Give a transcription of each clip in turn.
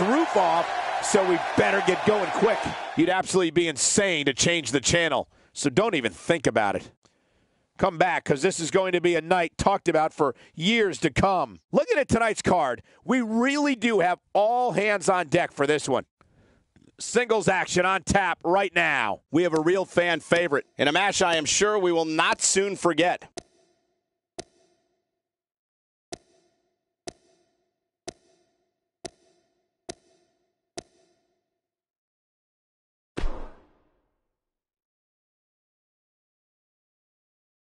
roof off, so we better get going quick. You'd absolutely be insane to change the channel, so don't even think about it. Come back because this is going to be a night talked about for years to come. Looking at tonight's card, we really do have all hands on deck for this one. Singles action on tap right now. We have a real fan favorite in a match I am sure we will not soon forget.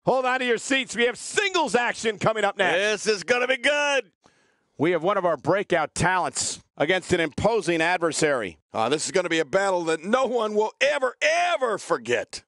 Hold on to your seats. We have singles action coming up next. This is going to be good. We have one of our breakout talents against an imposing adversary. Uh, this is going to be a battle that no one will ever, ever forget.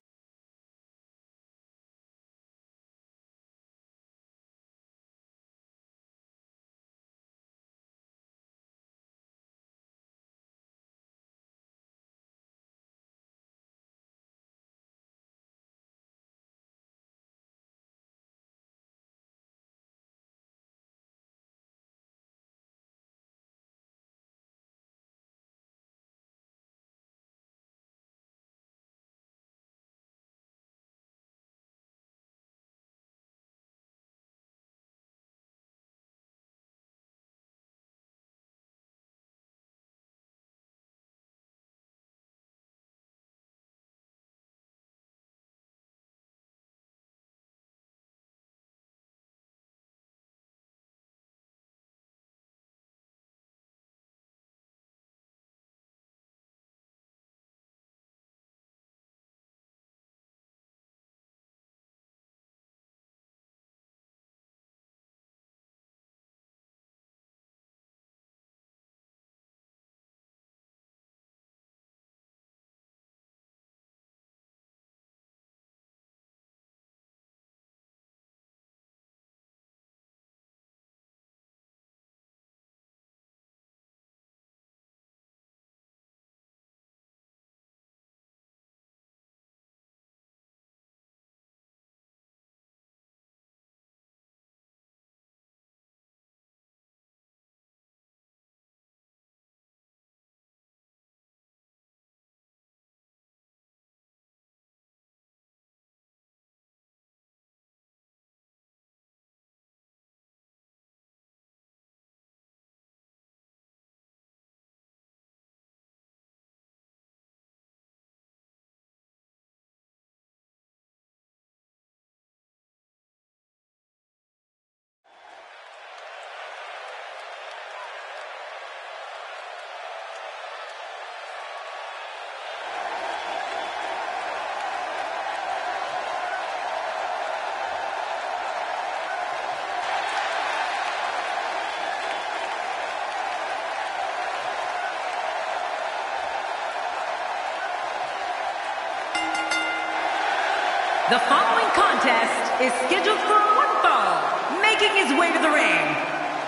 The following contest is scheduled for one fall, making his way to the ring.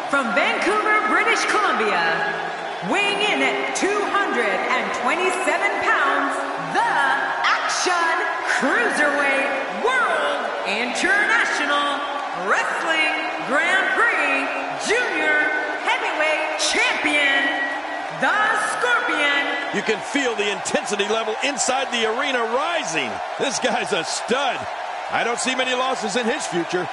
From Vancouver, British Columbia, weighing in at 227 pounds, the Action Cruiserweight World International Wrestling Grand Prix Junior Heavyweight Champion, the Scorpion. You can feel the intensity level inside the arena rising. This guy's a stud. I don't see many losses in his future.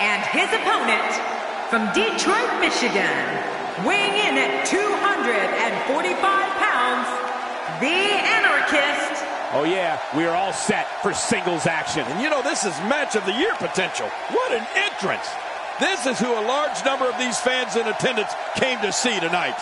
And his opponent from Detroit, Michigan, weighing in at 245 pounds, the Anarchist, Oh, yeah, we are all set for singles action. And you know, this is match of the year potential. What an entrance! This is who a large number of these fans in attendance came to see tonight.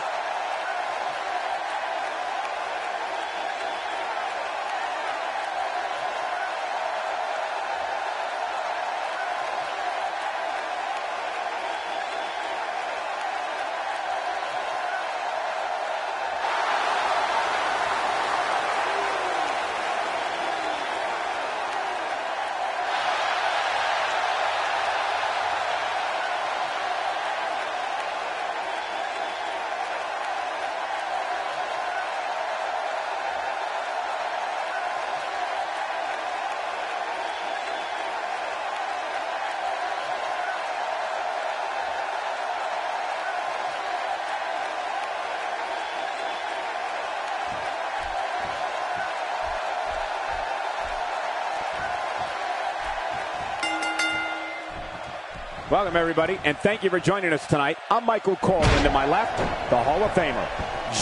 Welcome, everybody, and thank you for joining us tonight. I'm Michael Cole, and to my left, the Hall of Famer,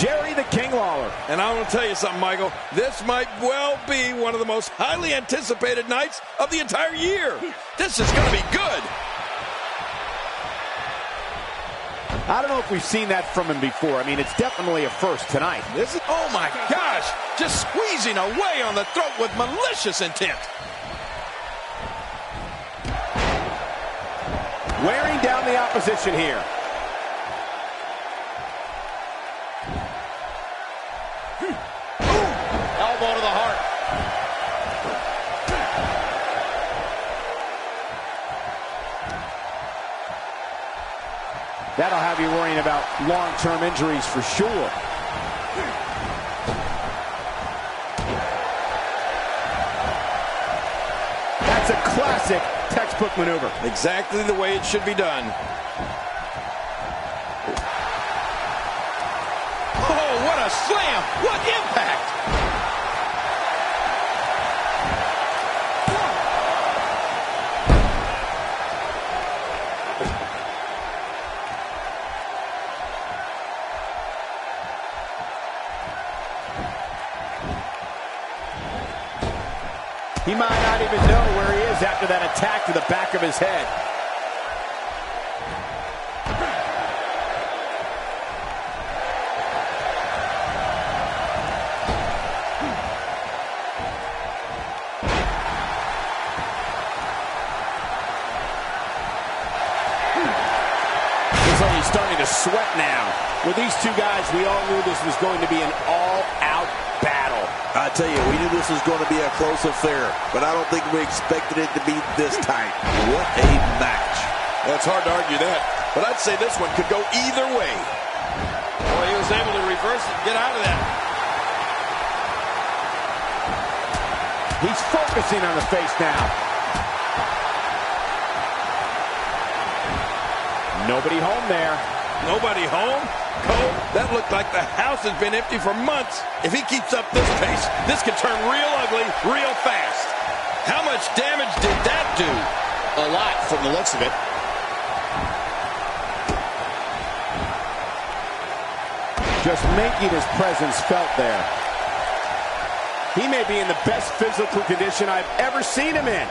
Jerry the King Lawler. And I want to tell you something, Michael. This might well be one of the most highly anticipated nights of the entire year. This is going to be good. I don't know if we've seen that from him before. I mean, it's definitely a first tonight. This is, oh my gosh, just squeezing away on the throat with malicious intent. Opposition here. Hmm. Elbow to the heart. That'll have you worrying about long-term injuries for sure. That's a classic textbook maneuver. Exactly the way it should be done. Oh, what a slam! What impact! Attack to the back of his head. Looks like he's starting to sweat now. With these two guys, we all knew this was going to be an battle. I tell you, we knew this was going to be a close affair, but I don't think we expected it to be this tight. What a match. Well, it's hard to argue that, but I'd say this one could go either way. Boy, he was able to reverse it and get out of that. He's focusing on the face now. Nobody home there. Nobody home? Cole, that looked like the house has been empty for months. If he keeps up this pace, this could turn real ugly real fast. How much damage did that do? A lot from the looks of it. Just making his presence felt there. He may be in the best physical condition I've ever seen him in.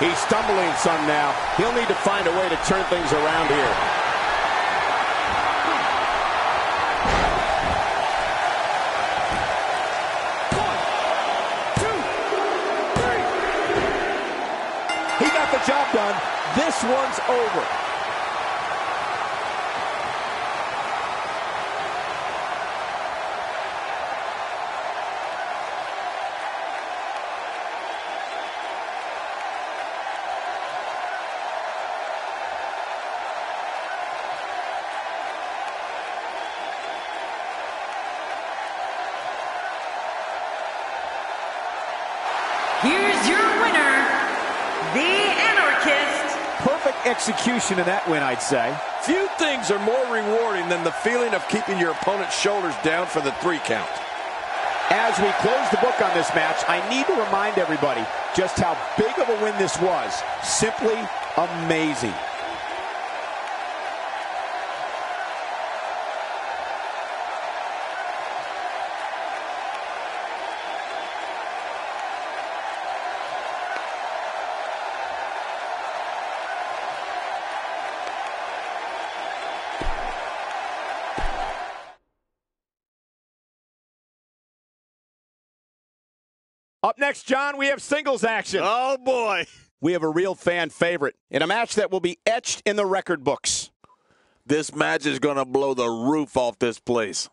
He's stumbling some now. He'll need to find a way to turn things around here. One, two, three. He got the job done. This one's over. Here's your winner, the Anarchist. Perfect execution in that win, I'd say. Few things are more rewarding than the feeling of keeping your opponent's shoulders down for the three count. As we close the book on this match, I need to remind everybody just how big of a win this was. Simply amazing. John, we have singles action. Oh, boy. We have a real fan favorite in a match that will be etched in the record books. This match is going to blow the roof off this place.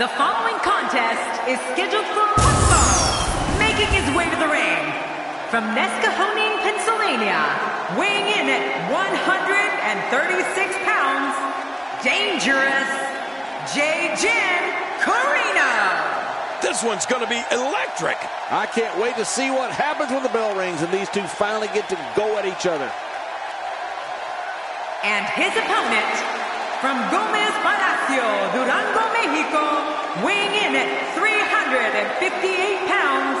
The following contest is scheduled for one fall. Making his way to the ring from Nesquehoning, Pennsylvania, weighing in at 136 pounds, Dangerous J. Jin Carino. This one's going to be electric. I can't wait to see what happens when the bell rings and these two finally get to go at each other. And his opponent from Gomez Palacio, Durango, Mexico, weighing in at 358 pounds,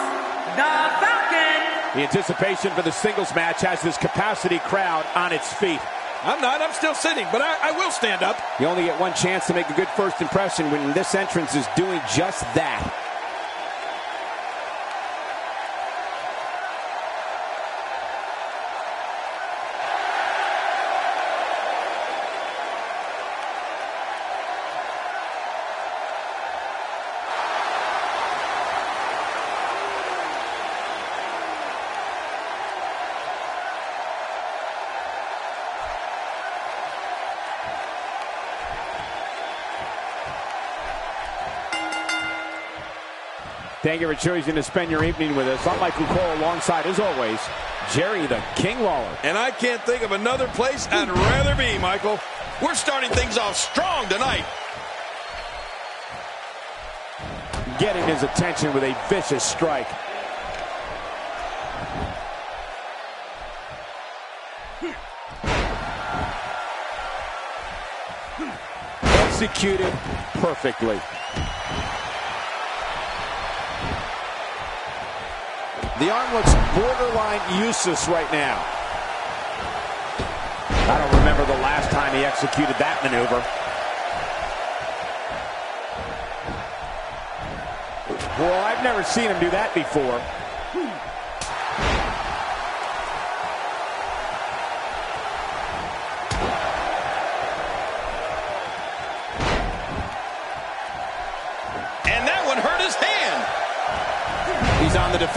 the Falcon. The anticipation for the singles match has this capacity crowd on its feet. I'm not. I'm still sitting, but I, I will stand up. You only get one chance to make a good first impression when this entrance is doing just that. Thank you for choosing to spend your evening with us. I'm Michael Cole alongside, as always, Jerry the King Lawler. And I can't think of another place I'd rather be, Michael. We're starting things off strong tonight. Getting his attention with a vicious strike. Executed perfectly. The arm looks borderline useless right now. I don't remember the last time he executed that maneuver. Well, I've never seen him do that before.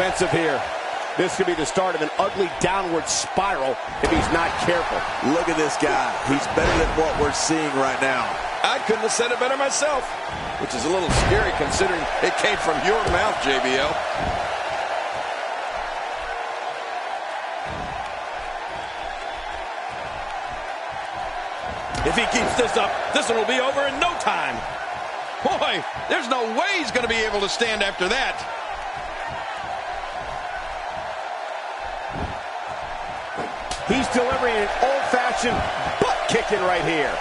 He's on the defensive here. This could be the start of an ugly downward spiral if he's not careful. Look at this guy. He's better than what we're seeing right now. I couldn't have said it better myself, which is a little scary considering it came from your mouth, JBL. If he keeps this up, this one will be over in no time. Boy, there's no way he's going to be able to stand after that. Delivering an old-fashioned butt kicking right here.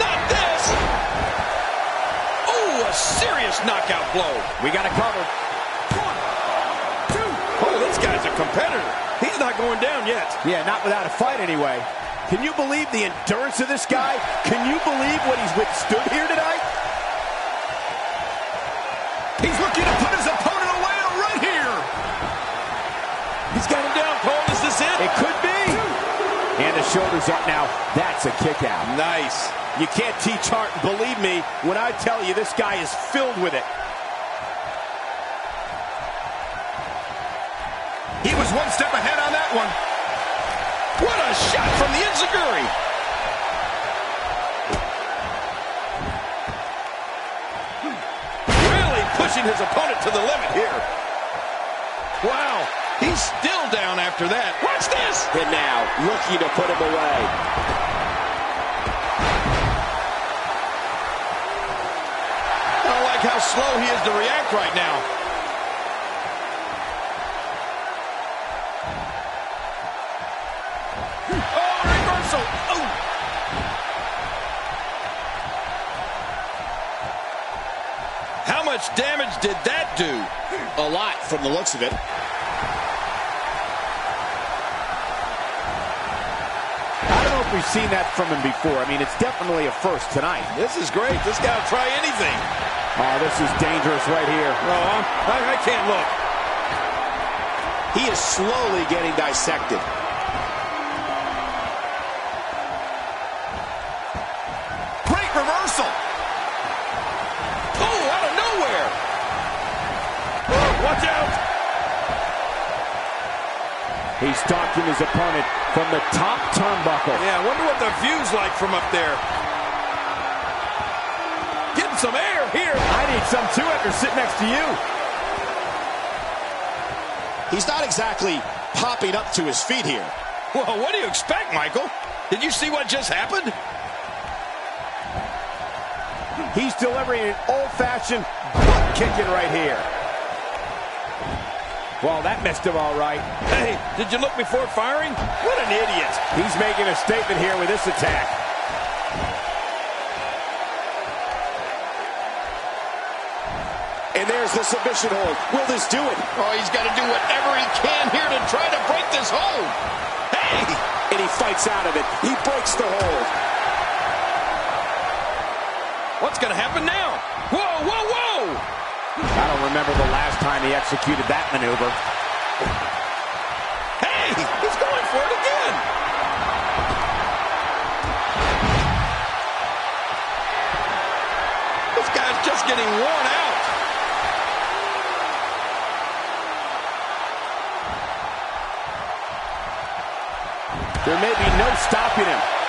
Not this! Oh, a serious knockout blow. We got it covered. Oh, this guy's a competitor. He's not going down yet. Yeah, not without a fight anyway. Can you believe the endurance of this guy? Can you believe what he's withstood here tonight? Shoulders up now. That's a kick out. Nice. You can't teach heart. Believe me when I tell you this guy is filled with it. He was one step ahead on that one. What a shot from the Enzuigiri. Really pushing his opponent to the limit here. Wow, he's still down after that. This. And now, looking to put him away. I don't like how slow he is to react right now. Oh, reversal. Oh. How much damage did that do? A lot from the looks of it. I don't know if we've seen that from him before. I mean, it's definitely a first tonight. This is great. This guy will try anything. Oh, this is dangerous right here. No, I, I can't look. He is slowly getting dissected. Great reversal. Oh, out of nowhere. Oh, watch out. He's stalking his opponent from the top turnbuckle. Yeah, I wonder what the view's like from up there. Get some air here. I need some too after sitting next to you. He's not exactly popping up to his feet here. Well, what do you expect, Michael? Did you see what just happened? He's delivering an old-fashioned butt kicking right here. Well, that missed him all right. Hey, did you look before firing? What an idiot. He's making a statement here with this attack. And there's the submission hold. Will this do it? Oh, he's got to do whatever he can here to try to break this hold. Hey! And he fights out of it. He breaks the hold. What's going to happen now? Whoa, whoa, whoa! I don't remember the last time he executed that maneuver. Hey, he's going for it again. This guy's just getting worn out. There may be no stopping him.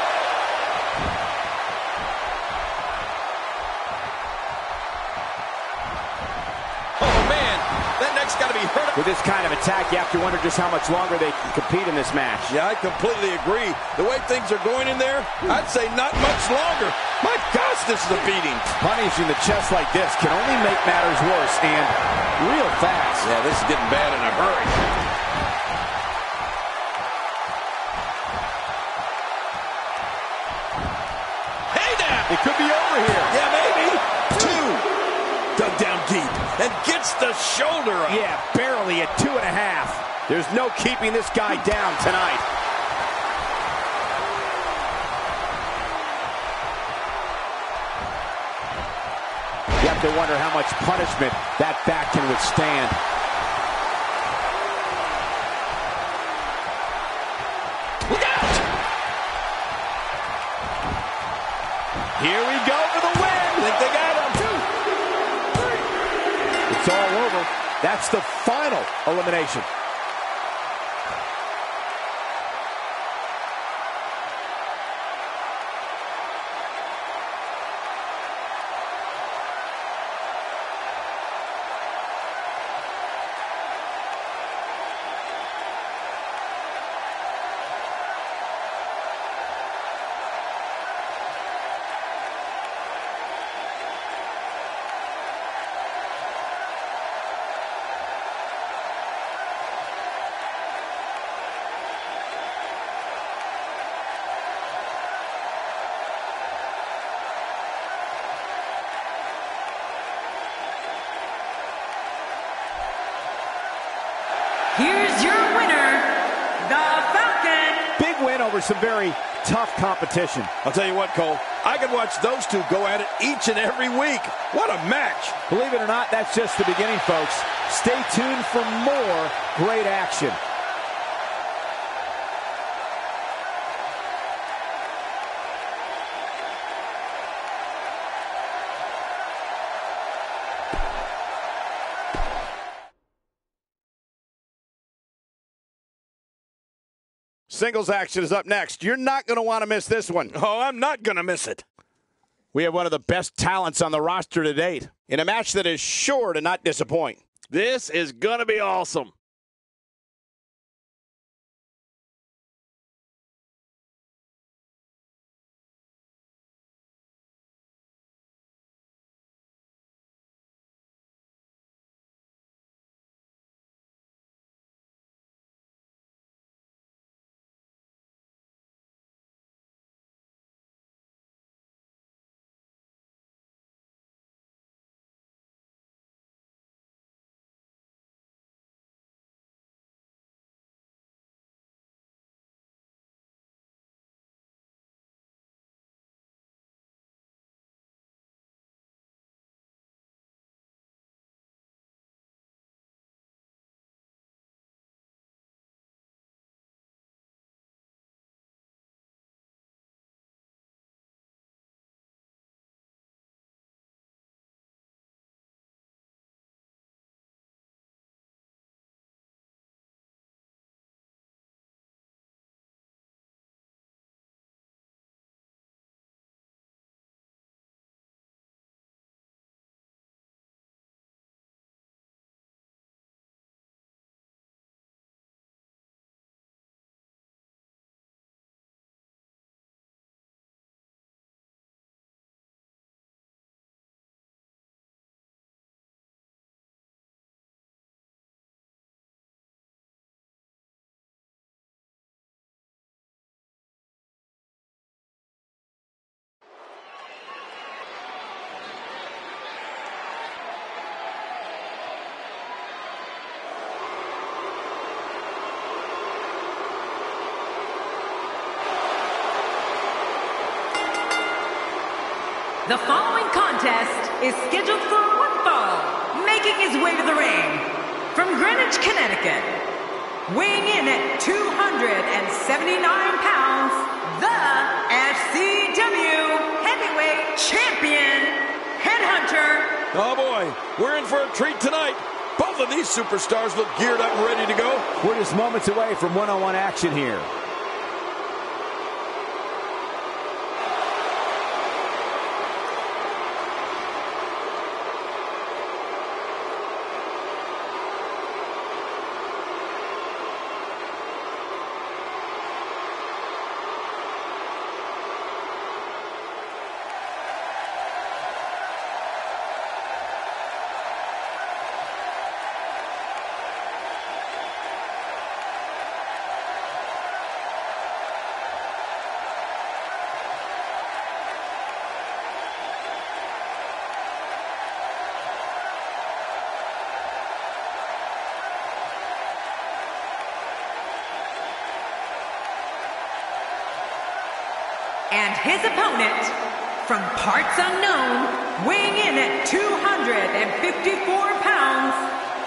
With this kind of attack, you have to wonder just how much longer they can compete in this match. Yeah, I completely agree. The way things are going in there, I'd say not much longer. My gosh, this is a beating. Punishing the chest like this can only make matters worse, and real fast. Yeah, this is getting bad in a hurry. Hey now! It could be over here. Yeah, maybe. Two. Dug down deep and gets the shoulder up. Yeah, barely at two and a half. There's no keeping this guy down tonight. You have to wonder how much punishment that back can withstand. Look out! Here we go That's the final elimination. Here's your winner, the Falcon. Big win over some very tough competition. I'll tell you what, Cole. I could watch those two go at it each and every week. What a match. Believe it or not, that's just the beginning, folks. Stay tuned for more great action. Singles action is up next. You're not going to want to miss this one. Oh, I'm not going to miss it. We have one of the best talents on the roster to date in a match that is sure to not disappoint. This is going to be awesome. The following contest is scheduled for one fall, making his way to the ring from Greenwich, Connecticut, weighing in at 279 pounds, the FCW Heavyweight Champion, Headhunter. Oh boy, we're in for a treat tonight. Both of these superstars look geared up and ready to go. We're just moments away from one-on-one action here. And his opponent, from parts unknown, weighing in at 254 pounds,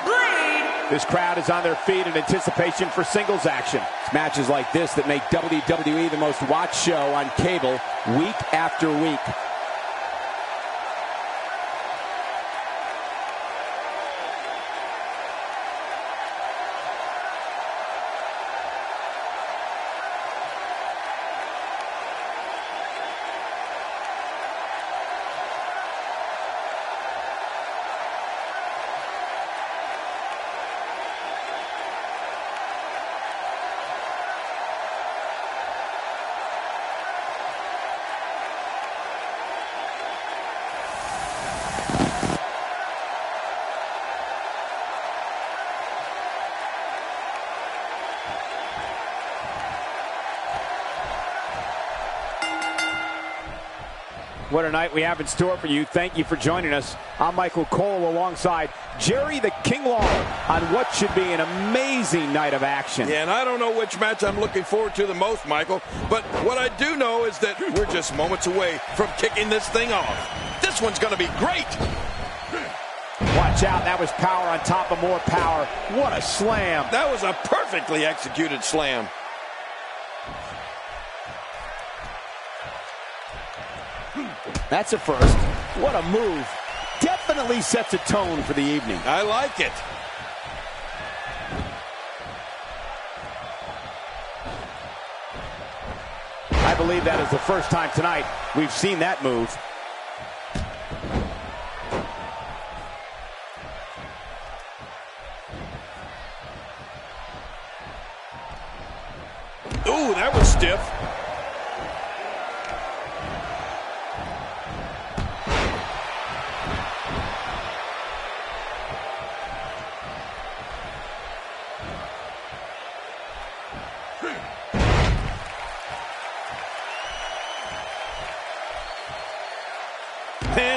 Blade. This crowd is on their feet in anticipation for singles action. It's matches like this that make WWE the most watched show on cable week after week. What a night we have in store for you. Thank you for joining us. I'm Michael Cole alongside Jerry the King Lawler on what should be an amazing night of action. Yeah, and I don't know which match I'm looking forward to the most, Michael, but what I do know is that we're just moments away from kicking this thing off. This one's going to be great. Watch out. That was power on top of more power. What a slam. That was a perfectly executed slam. That's a first. What a move. Definitely sets a tone for the evening. I like it. I believe that is the first time tonight we've seen that move.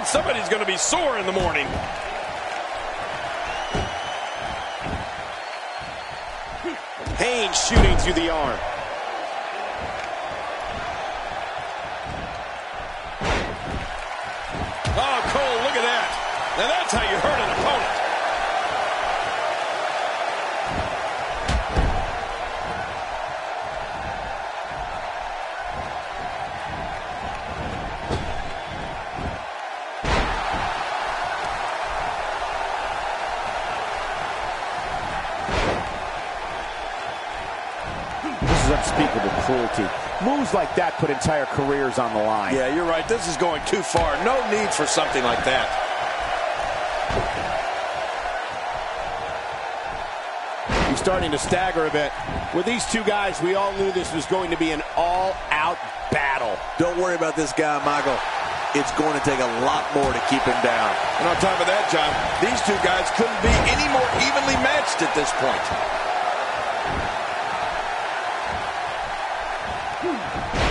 Somebody's going to be sore in the morning. Haynes shooting through the arm. That put entire careers on the line. Yeah, you're right. This is going too far. No need for something like that. He's starting to stagger a bit. With these two guys, we all knew this was going to be an all-out battle. Don't worry about this guy, Michael. It's going to take a lot more to keep him down. And on top of that, John, these two guys couldn't be any more evenly matched at this point.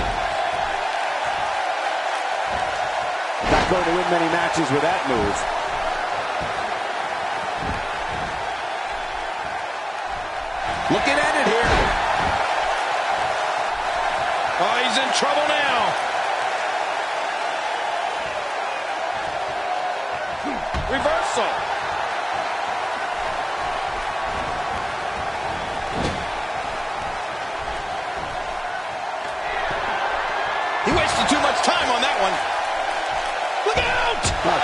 going to win many matches with that move. Looking at it here. Oh, he's in trouble now. Reversal.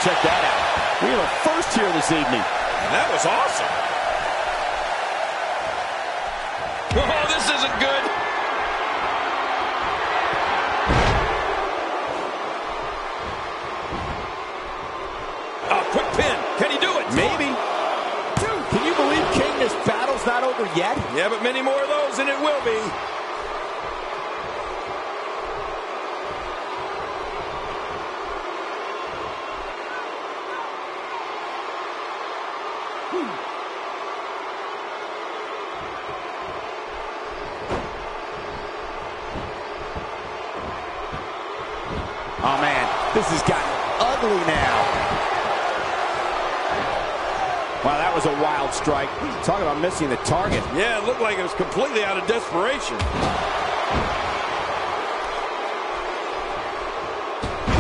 Check that out. We have a first here this evening. And that was awesome. Oh, this isn't good. A quick pin. Can he do it? Maybe. Can you believe King, this battle's not over yet? Yeah, but many more of those, and it will be. Oh, man, this has gotten ugly now. Wow, that was a wild strike. Talk about missing the target. Yeah, it looked like it was completely out of desperation.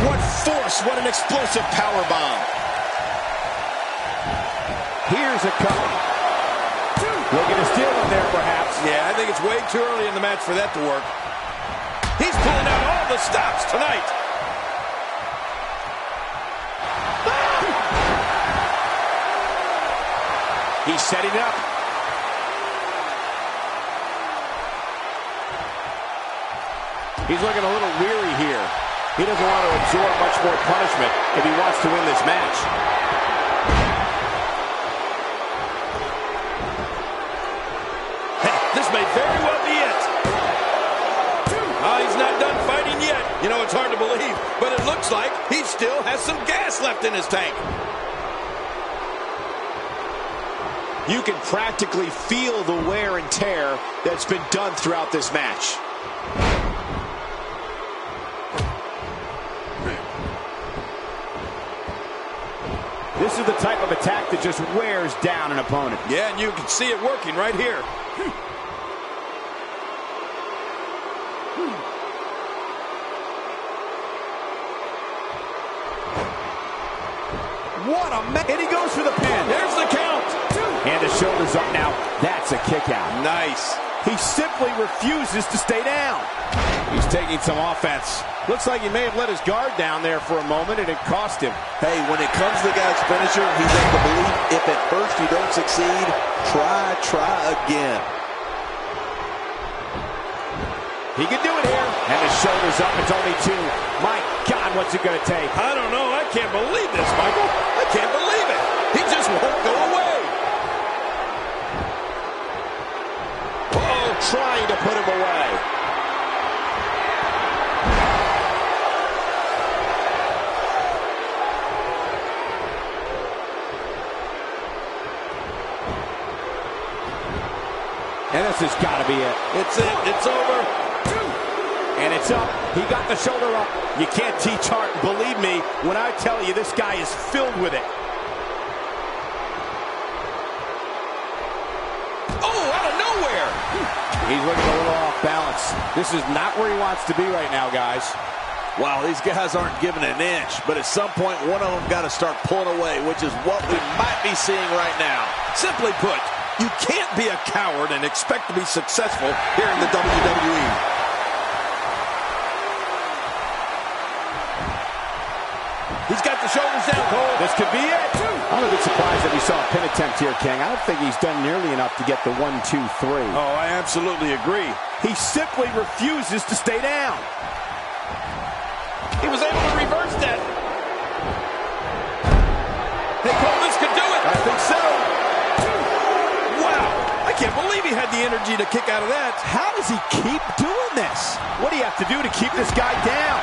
What force, what an explosive power bomb. Here's a couple. Looking to steal one there, perhaps. Yeah, I think it's way too early in the match for that to work. He's pulling out all the stops tonight. Setting up. He's looking a little weary here. He doesn't want to absorb much more punishment if he wants to win this match. Hey, this may very well be it. Ah, he's not done fighting yet. You know, it's hard to believe, but it looks like he still has some gas left in his tank. You can practically feel the wear and tear that's been done throughout this match. This is the type of attack that just wears down an opponent. Yeah, and you can see it working right here. What a man. And he goes for the pin. There's the count. And the shoulders up now. That's a kick out. Nice. He simply refuses to stay down. He's taking some offense. Looks like he may have let his guard down there for a moment, and it cost him. Hey, when it comes to the guy's finisher, he's of the belief if at first you don't succeed, try, try again. He can do it here. And his shoulders up. It's only two. My God, what's it going to take? I don't know. I can't believe this, Michael. I can't believe it. He just won't go away. Oh, trying to put him away. And this has got to be it. It's it. It's over. And it's up. He got the shoulder up. You can't teach art. Believe me when I tell you this guy is filled with it. Oh, out of nowhere. He's looking a little off balance. This is not where he wants to be right now, guys. Wow, these guys aren't giving an inch, but at some point, one of them got to start pulling away, which is what we might be seeing right now. Simply put, you can't be a coward and expect to be successful here in the. WWE. He's got the shoulders down, Cole. This could be it. I'm a bit surprised that we saw a pin attempt here, King. I don't think he's done nearly enough to get the one, two, three. Oh, I absolutely agree. He simply refuses to stay down. He was able to reverse that. Hey, Cole, this could do it. I think so. Wow. I can't believe he had the energy to kick out of that. How does he keep doing this? What do you have to do to keep this guy down?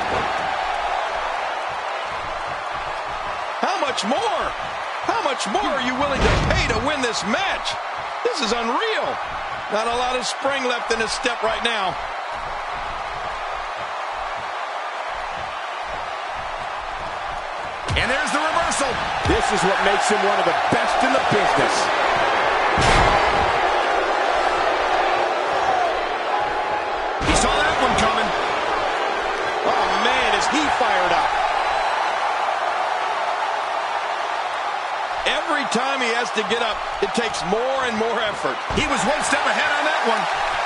How much more? How much more are you willing to pay to win this match? This is unreal. Not a lot of spring left in his step right now. And there's the reversal. This is what makes him one of the best in the business. to get up, it takes more and more effort. He was one step ahead on that one.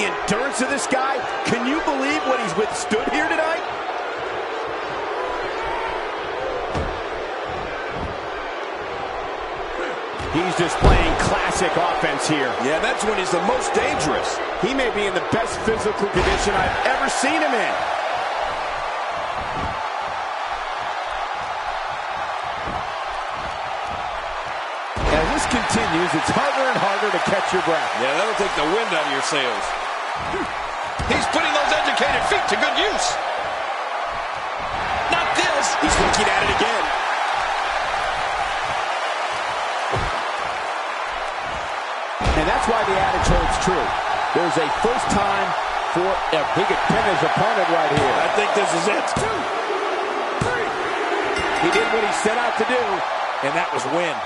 The endurance of this guy? Can you believe what he's withstood here tonight? He's displaying classic offense here. Yeah, that's when he's the most dangerous. He may be in the best physical condition I've ever seen him in. As this continues, it's harder and harder to catch your breath. Yeah, that'll take the wind out of your sails. He's putting those educated feet to good use. Not this. He's looking at it again. And that's why the adage holds true. There's a first time for if he could pin his opponent right here. I think this is it. Two, three. He did what he set out to do, And that was win.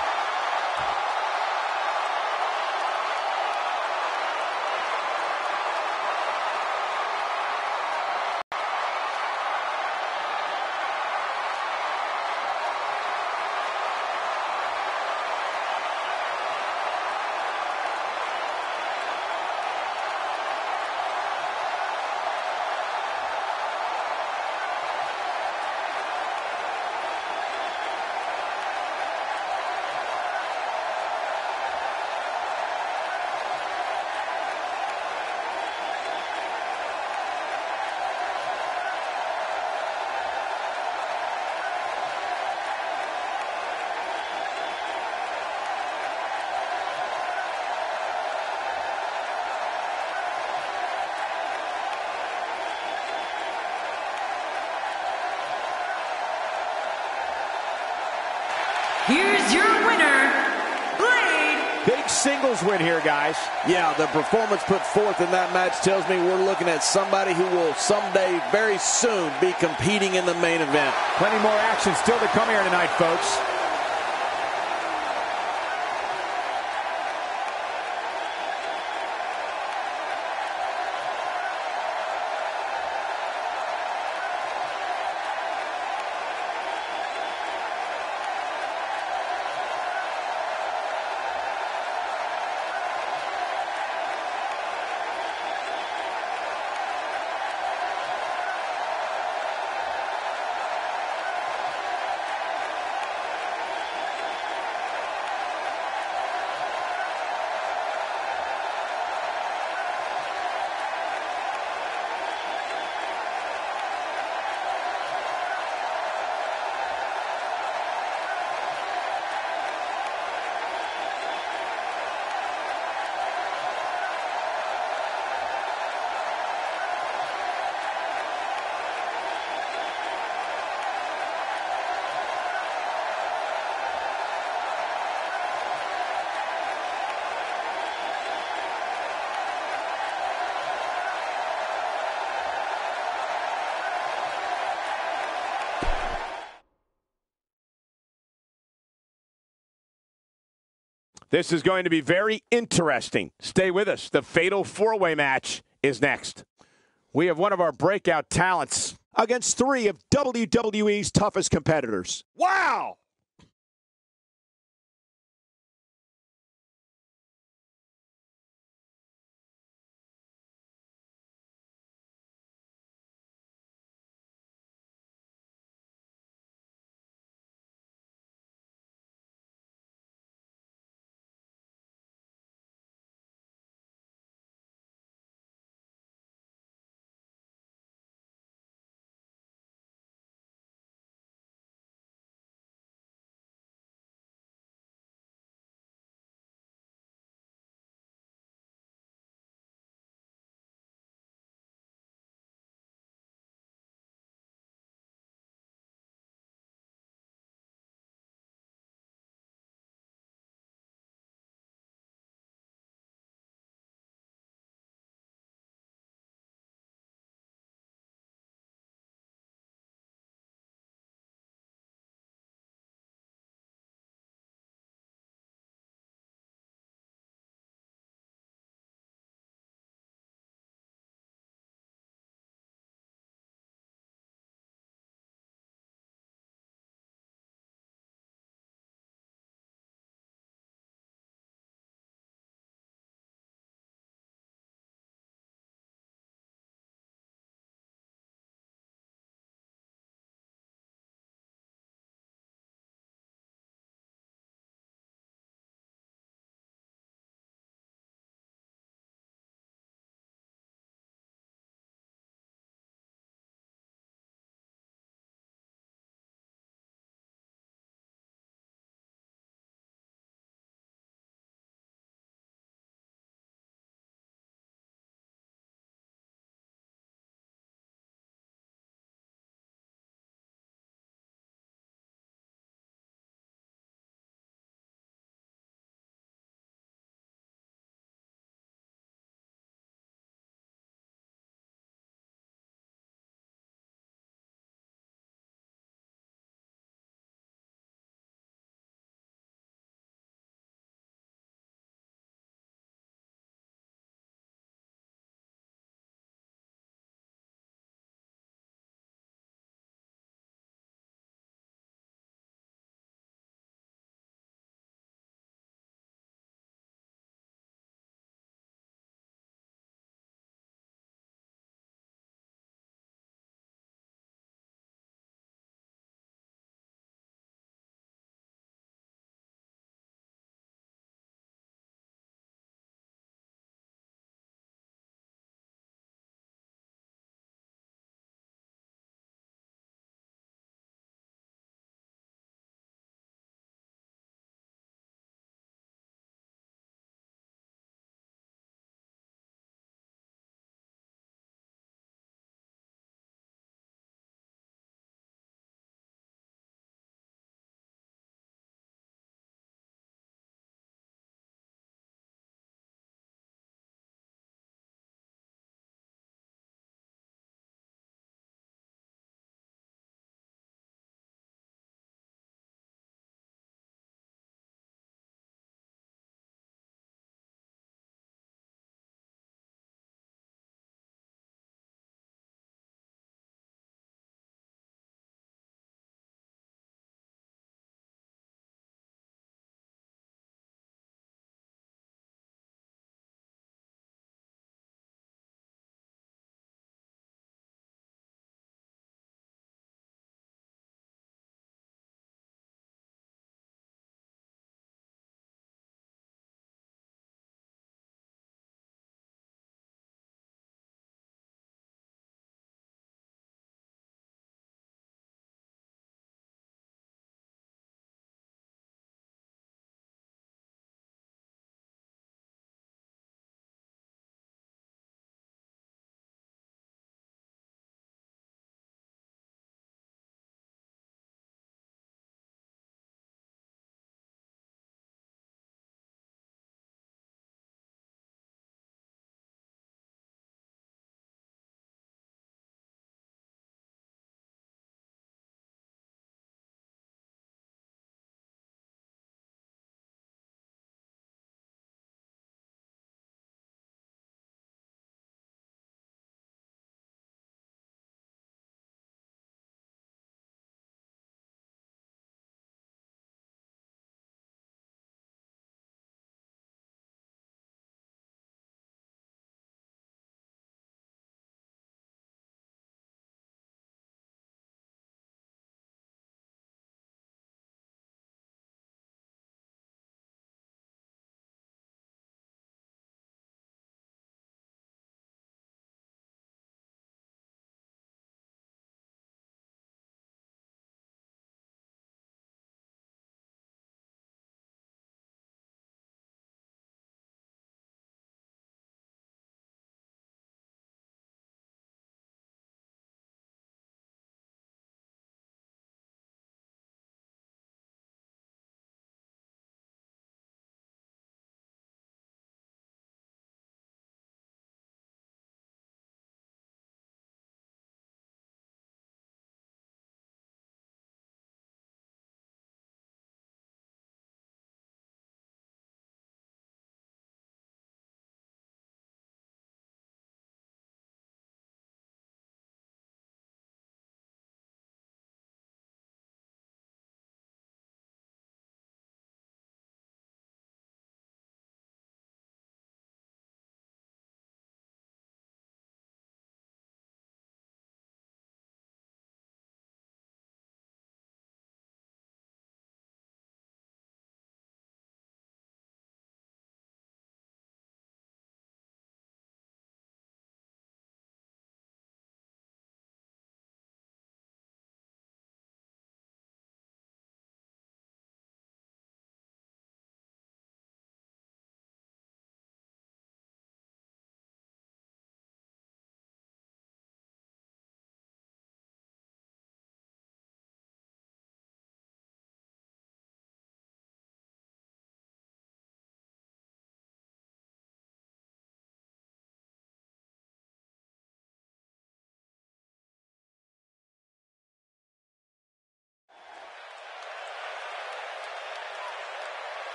Here's your winner, Blade. Win here, guys. Yeah, the performance put forth in that match tells me we're looking at somebody who will someday, very soon, be competing in the main event. Plenty more action still to come here tonight, folks. This is going to be very interesting. Stay with us. The fatal four way match is next. We have one of our breakout talents against three of WWE's toughest competitors. Wow!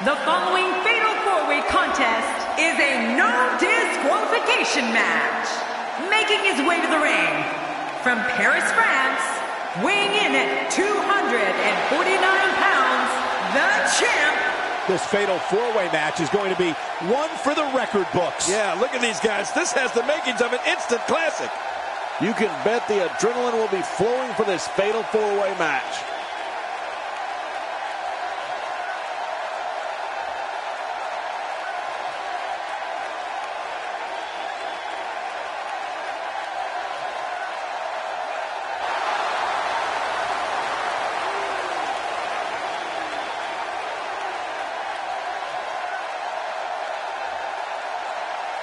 The following fatal four-way contest is a no disqualification match. Making his way to the ring from Paris, France, weighing in at 249 pounds, the champ. This fatal four-way match is going to be one for the record books. Yeah, look at these guys. This has the makings of an instant classic. You can bet the adrenaline will be flowing for this fatal four-way match.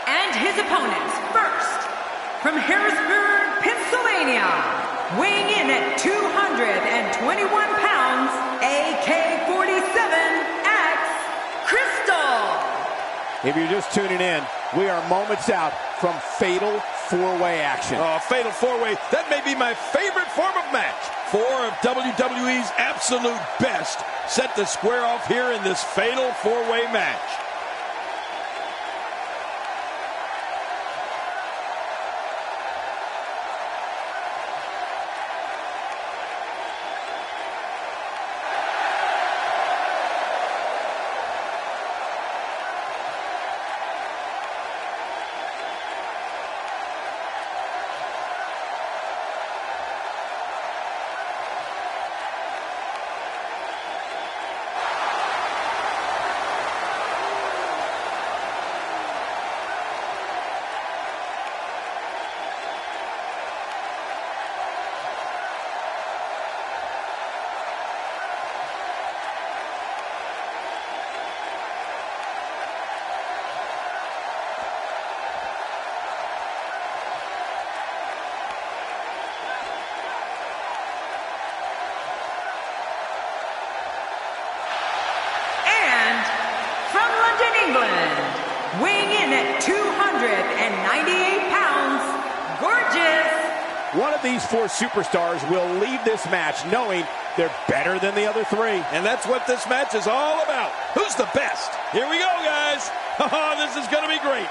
And his opponents, first, from Harrisburg, Pennsylvania, weighing in at 221 pounds, AK-47X, Crystal. If you're just tuning in, we are moments out from fatal four-way action. Oh, fatal four-way. That may be my favorite form of match. Four of WWE's absolute best set to square off here in this fatal four-way match. And from London, England, weighing in at 298 pounds, gorgeous. One of these four superstars will leave this match knowing they're better than the other three. And that's what this match is all about. Who's the best? Here we go, guys. This is going to be great.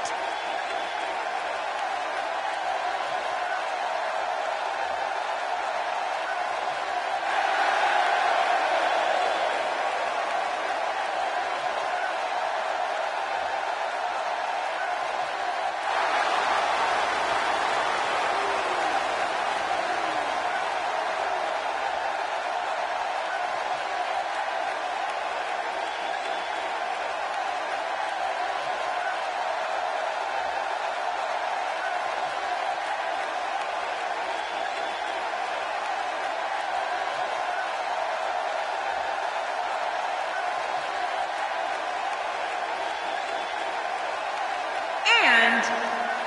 And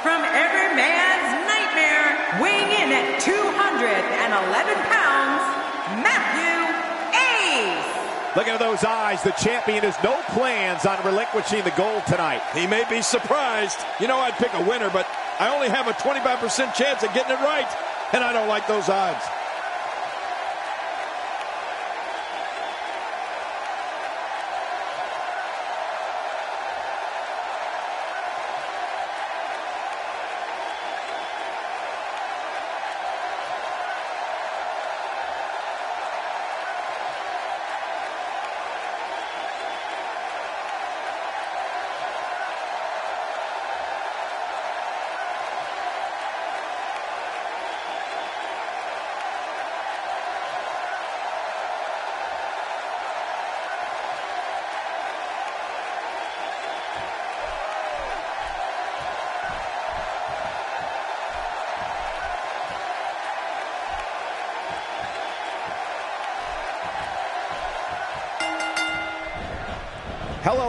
from every man's nightmare, weighing in at 211 pounds, Matthew Ace. Looking the champion has no plans on relinquishing the gold tonight. He may be surprised. You know, I'd pick a winner, but I only have a 25% chance of getting it right. And I don't like those odds.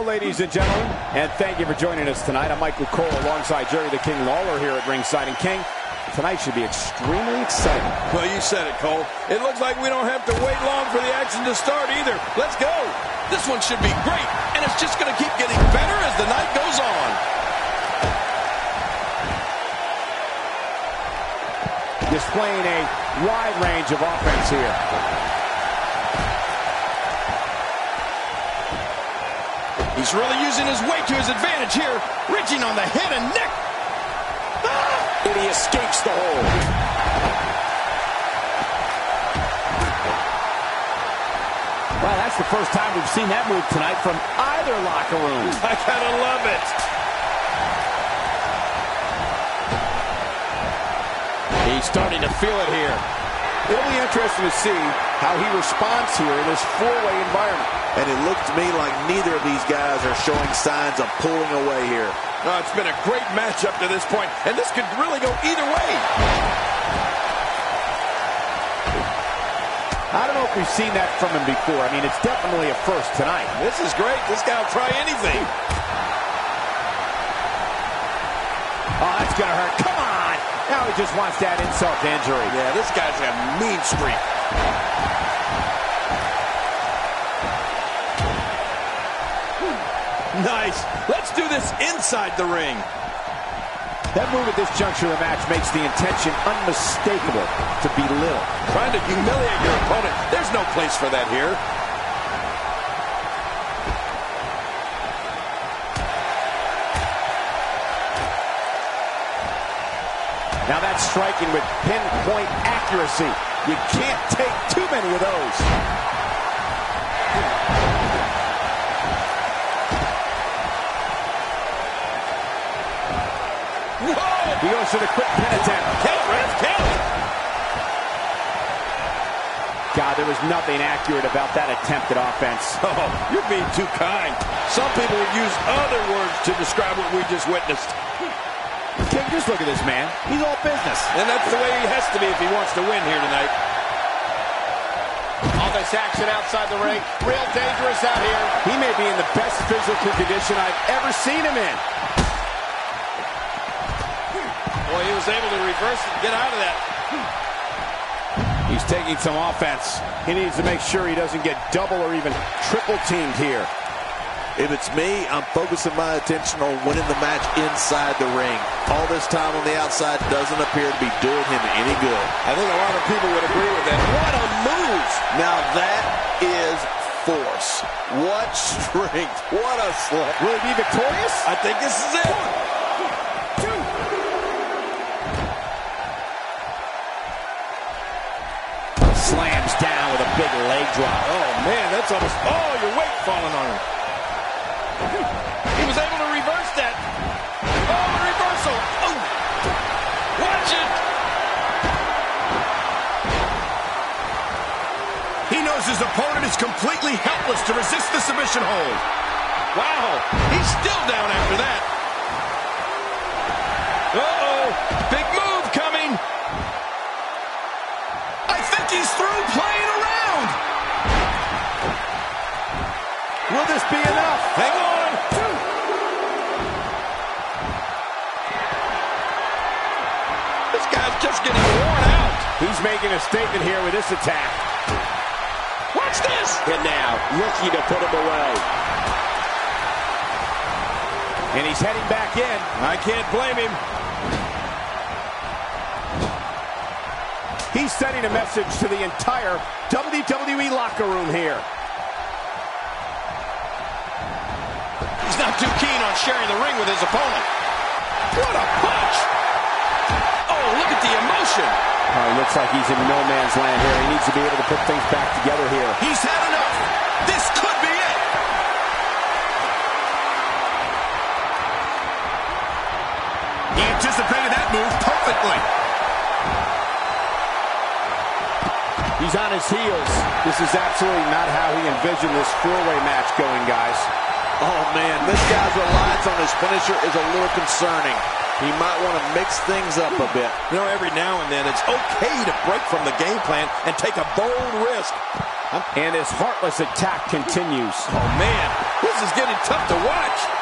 Hello, ladies and gentlemen, and thank you for joining us tonight. I'm Michael Cole alongside Jerry the King Lawler here at Ringside. And King, tonight should be extremely exciting. Well, you said it, Cole. It looks like we don't have to wait long for the action to start either. Let's go. This one should be great, and it's just going to keep getting better as the night goes on. Displaying a wide range of offense here. He's really using his weight to his advantage here, reaching on the head and neck. Ah! And he escapes the hold. Well, that's the first time we've seen that move tonight from either locker room. I gotta love it. He's starting to feel it here. It'll be interesting to see how he responds here in this four-way environment. And it looks to me like neither of these guys are showing signs of pulling away here. Oh, it's been a great matchup to this point, and this could really go either way. I don't know if we've seen that from him before. I mean, it's definitely a first tonight. This is great. This guy will try anything. Oh, that's going to hurt. Come on. Now he just wants that insult to injury. Yeah, this guy's a mean streak. Hmm. Nice. Let's do this inside the ring. That move at this juncture of the match makes the intention unmistakable to belittle. Trying to humiliate your opponent. There's no place for that here. Now that's striking with pinpoint accuracy. You can't take too many of those. He goes for the quick pin attempt. Count, Ref, count. God, there was nothing accurate about that attempt at offense. Oh, you're being too kind. Some people would use other words to describe what we just witnessed. Just look at this man. He's all business. And that's the way he has to be if he wants to win here tonight. All this action outside the ring, real dangerous out here. He may be in the best physical condition I've ever seen him in. Boy, he was able to reverse and get out of that. He's taking some offense. He needs to make sure he doesn't get double or even triple teamed here. If it's me, I'm focusing my attention on winning the match inside the ring. All this time on the outside doesn't appear to be doing him any good. I think a lot of people would agree with that. What a move! Now that is force. What strength. What a slam. Will he be victorious? I think this is it. One. Slams down with a big leg drop. Oh, man, that's almost... Oh, your weight falling on him. Opponent is completely helpless to resist the submission hold. Wow. He's still down after that. Uh-oh. Big move coming. I think he's through playing around. Will this be enough? Hang on. This guy's just getting worn out. He's making a statement here with this attack. And now, looking to put him away. And he's heading back in. I can't blame him. He's sending a message to the entire WWE locker room here. He's not too keen on sharing the ring with his opponent. What a punch! Oh, look at the emotion. Oh, he looks like he's in no man's land here. He needs to be able to put things back together here. He's had move perfectly. He's on his heels. This is absolutely not how he envisioned this four-way match going, guys. Oh, man, this guy's reliance on his finisher is a little concerning. He might want to mix things up a bit. You know, every now and then it's okay to break from the game plan and take a bold risk. And his heartless attack continues. Oh, man, this is getting tough to watch.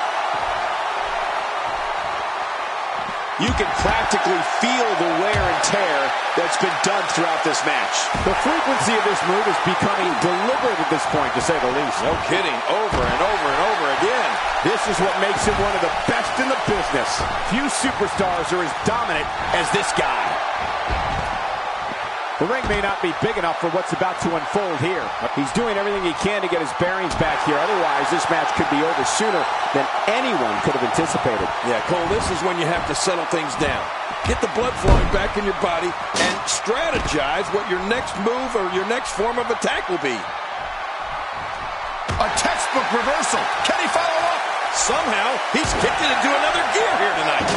Can practically feel the wear and tear that's been done throughout this match. The frequency of this move is becoming deliberate at this point, to say the least. No kidding, over and over and over again. This is what makes him one of the best in the business. Few superstars are as dominant as this guy. The may not be big enough for what's about to unfold here. He's doing everything he can to get his bearings back here. Otherwise, this match could be over sooner than anyone could have anticipated. Yeah, Cole, this is when you have to settle things down. Get the blood flowing back in your body and strategize what your next move or your next form of attack will be. A textbook reversal. Can he follow up? Somehow, he's kicked it into another gear here tonight.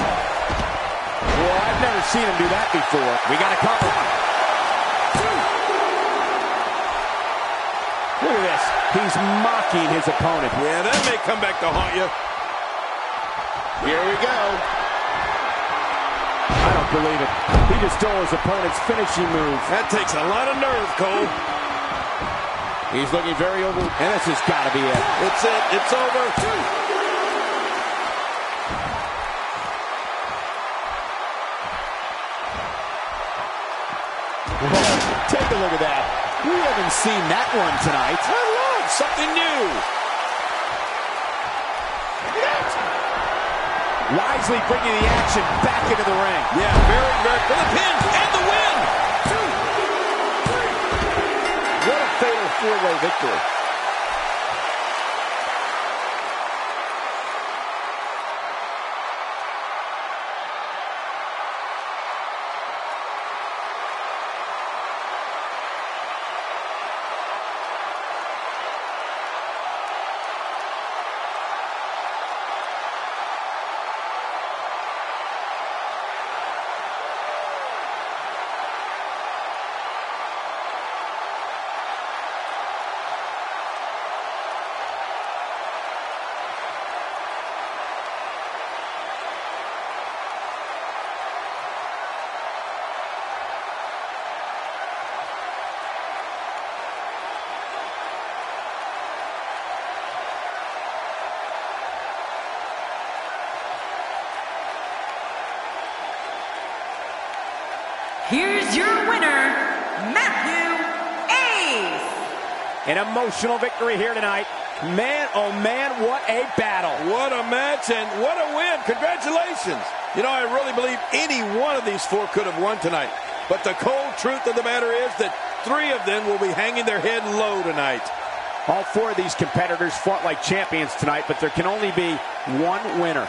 Well, I've never seen him do that before. We got a cover. Look at this. He's mocking his opponent. Yeah, that may come back to haunt you. Here we go. I don't believe it. He just stole his opponent's finishing move. That takes a lot of nerve, Cole. He's looking very over, and this has got to be it. It's it. It's over. Take a look at that. We haven't seen that one tonight. I something new. Wisely bringing the action back into the ring. Yeah, very, very for the pin and the win. What a fatal four-way victory. Here's your winner, Matthew Ace. An emotional victory here tonight. Man, oh man, what a battle. What a match and what a win. Congratulations. You know, I really believe any one of these four could have won tonight. But the cold truth of the matter is that three of them will be hanging their head low tonight. All four of these competitors fought like champions tonight, but there can only be one winner.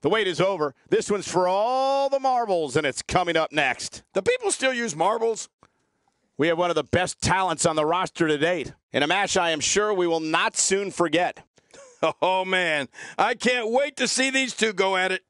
The wait is over. This one's for all the marbles, and it's coming up next. The people still use marbles? We have one of the best talents on the roster to date, in a match I am sure we will not soon forget. Oh, man. I can't wait to see these two go at it.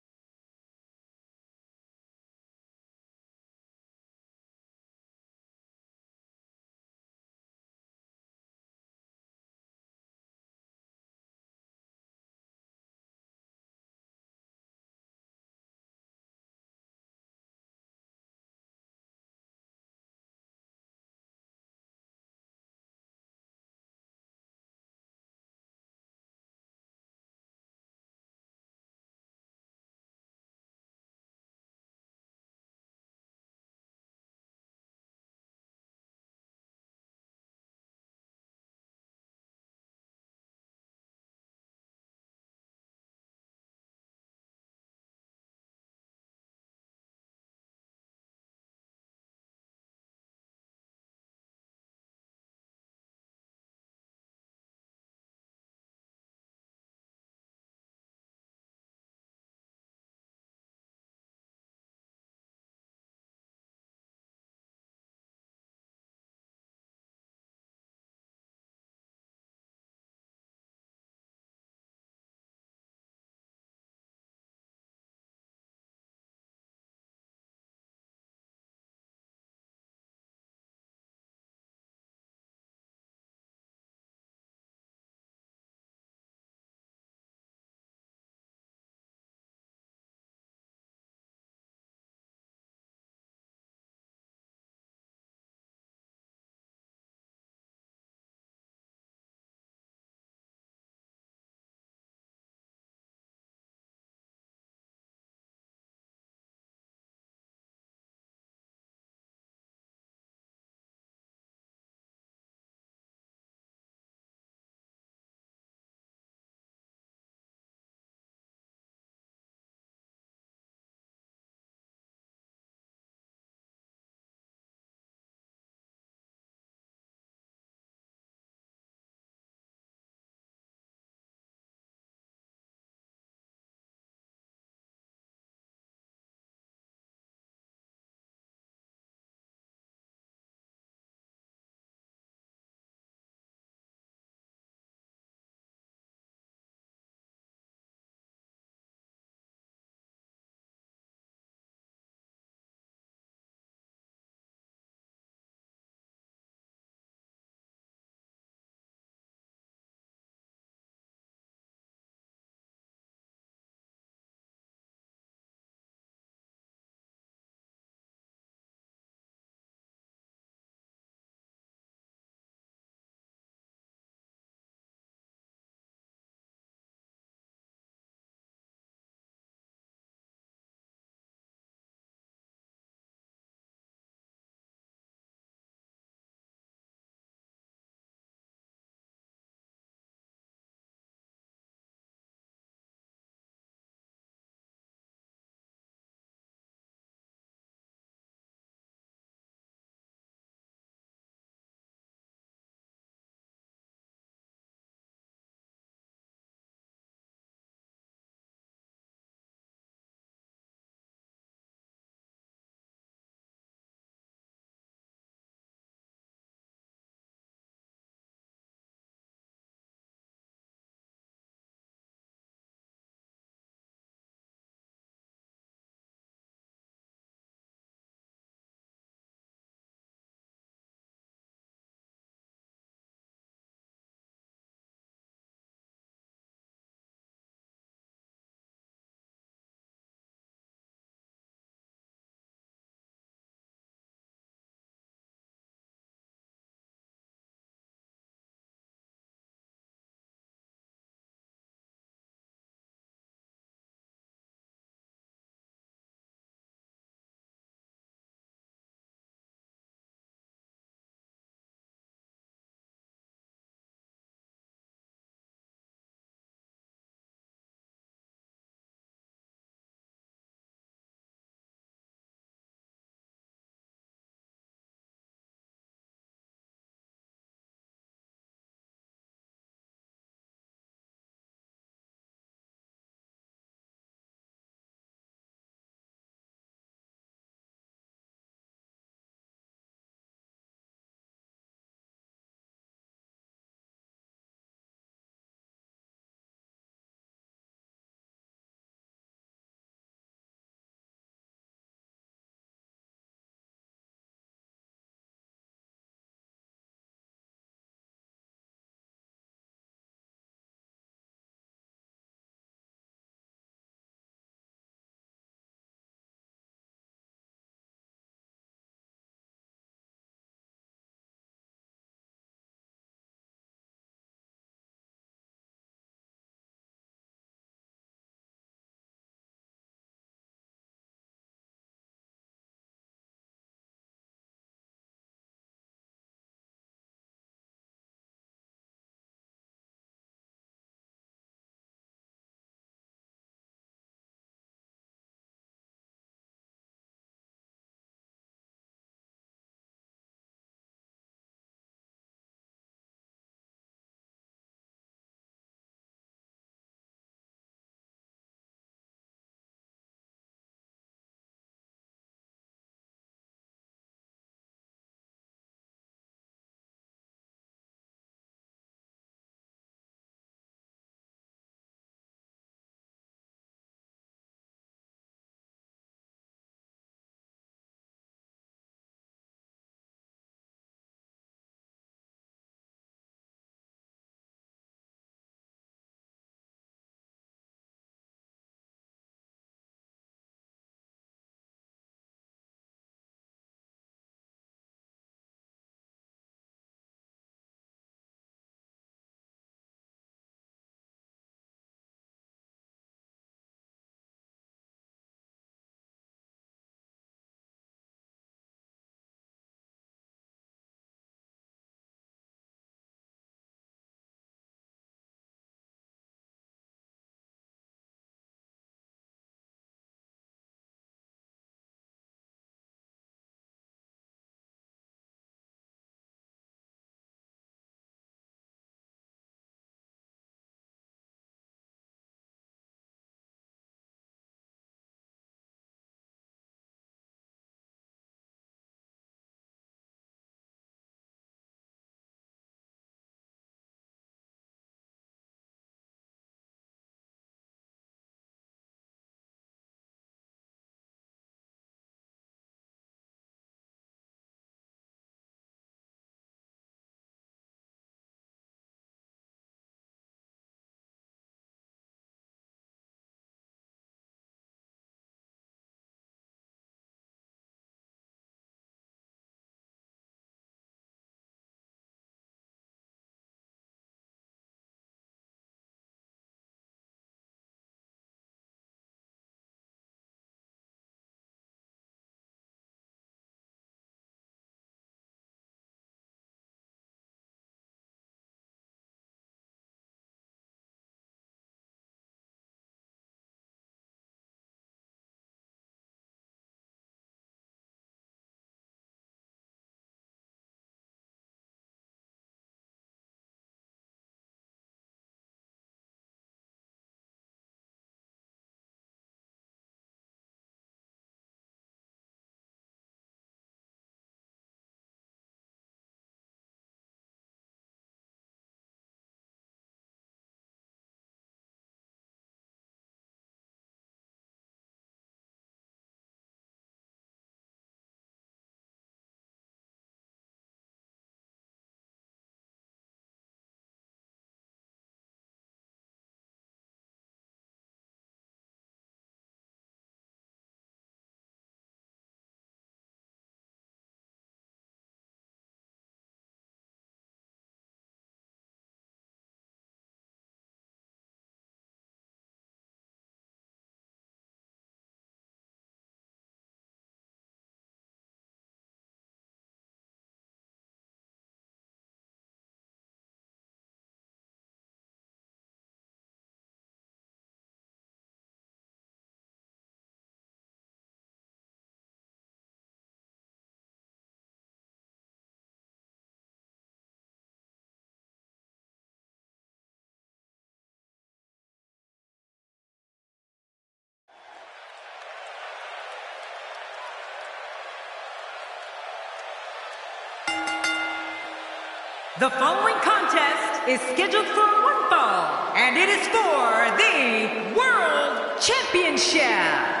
The following contest is scheduled for one fall, and it is for the World Championship.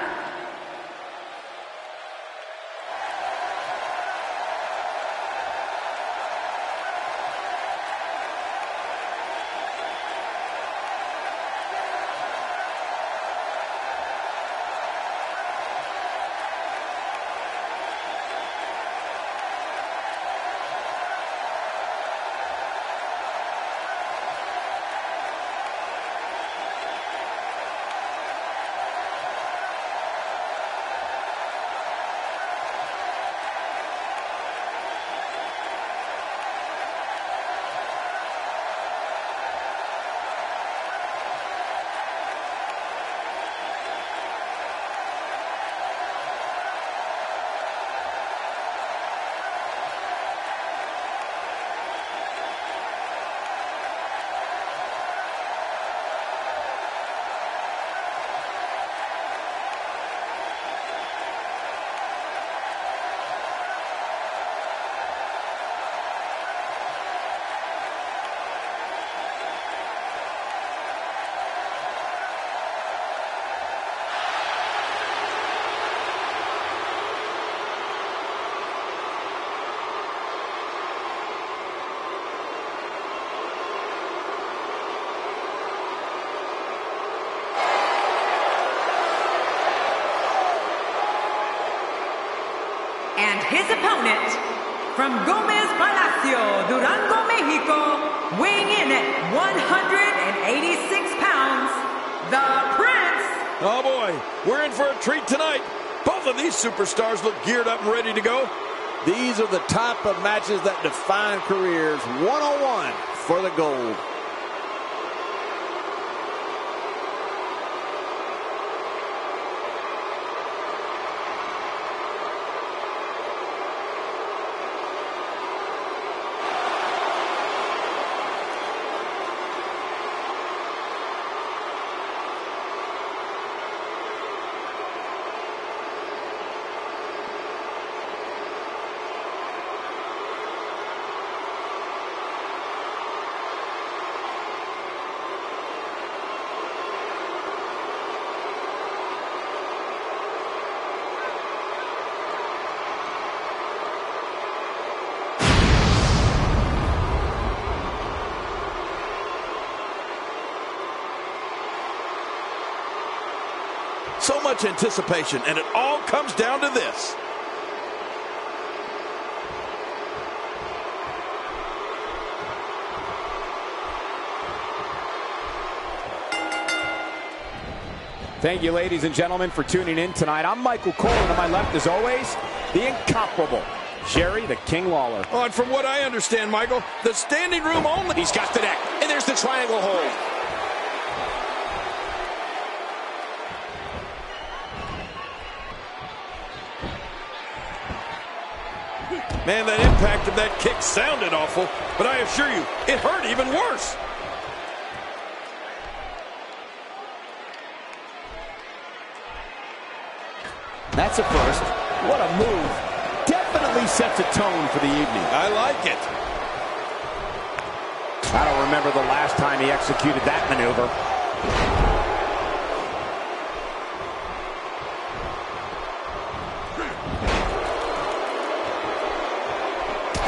And his opponent, Gomez Palacio, Durango, Mexico, weighing in at 186 pounds, the Prince. Oh boy, we're in for a treat tonight. Both of these superstars look geared up and ready to go. These are the type of matches that define careers. One-on-one for the gold. So much anticipation, and it all comes down to this. Thank you, ladies and gentlemen, for tuning in tonight. I'm Michael Cole, and to my left, as always, the incomparable Jerry the King Lawler. Oh, and from what I understand, Michael, the standing room only. He's got the neck, and there's the triangle hold. Man, that impact of that kick sounded awful, but I assure you, it hurt even worse. That's a first. What a move. Definitely sets a tone for the evening. I like it. I don't remember the last time he executed that maneuver.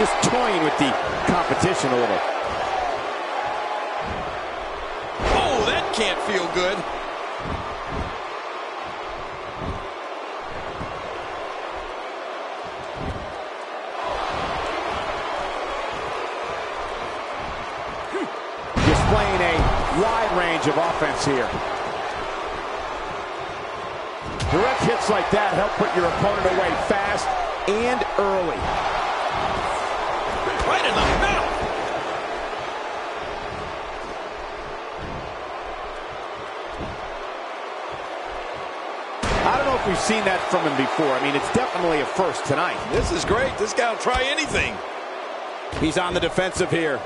Just toying with the competition a little. Oh, that can't feel good. Displaying a wide range of offense here. Direct hits like that help put your opponent away fast and early. Right in the mouth. I don't know if we've seen that from him before. I mean, it's definitely a first tonight. This is great. This guy will try anything. He's on the defensive here,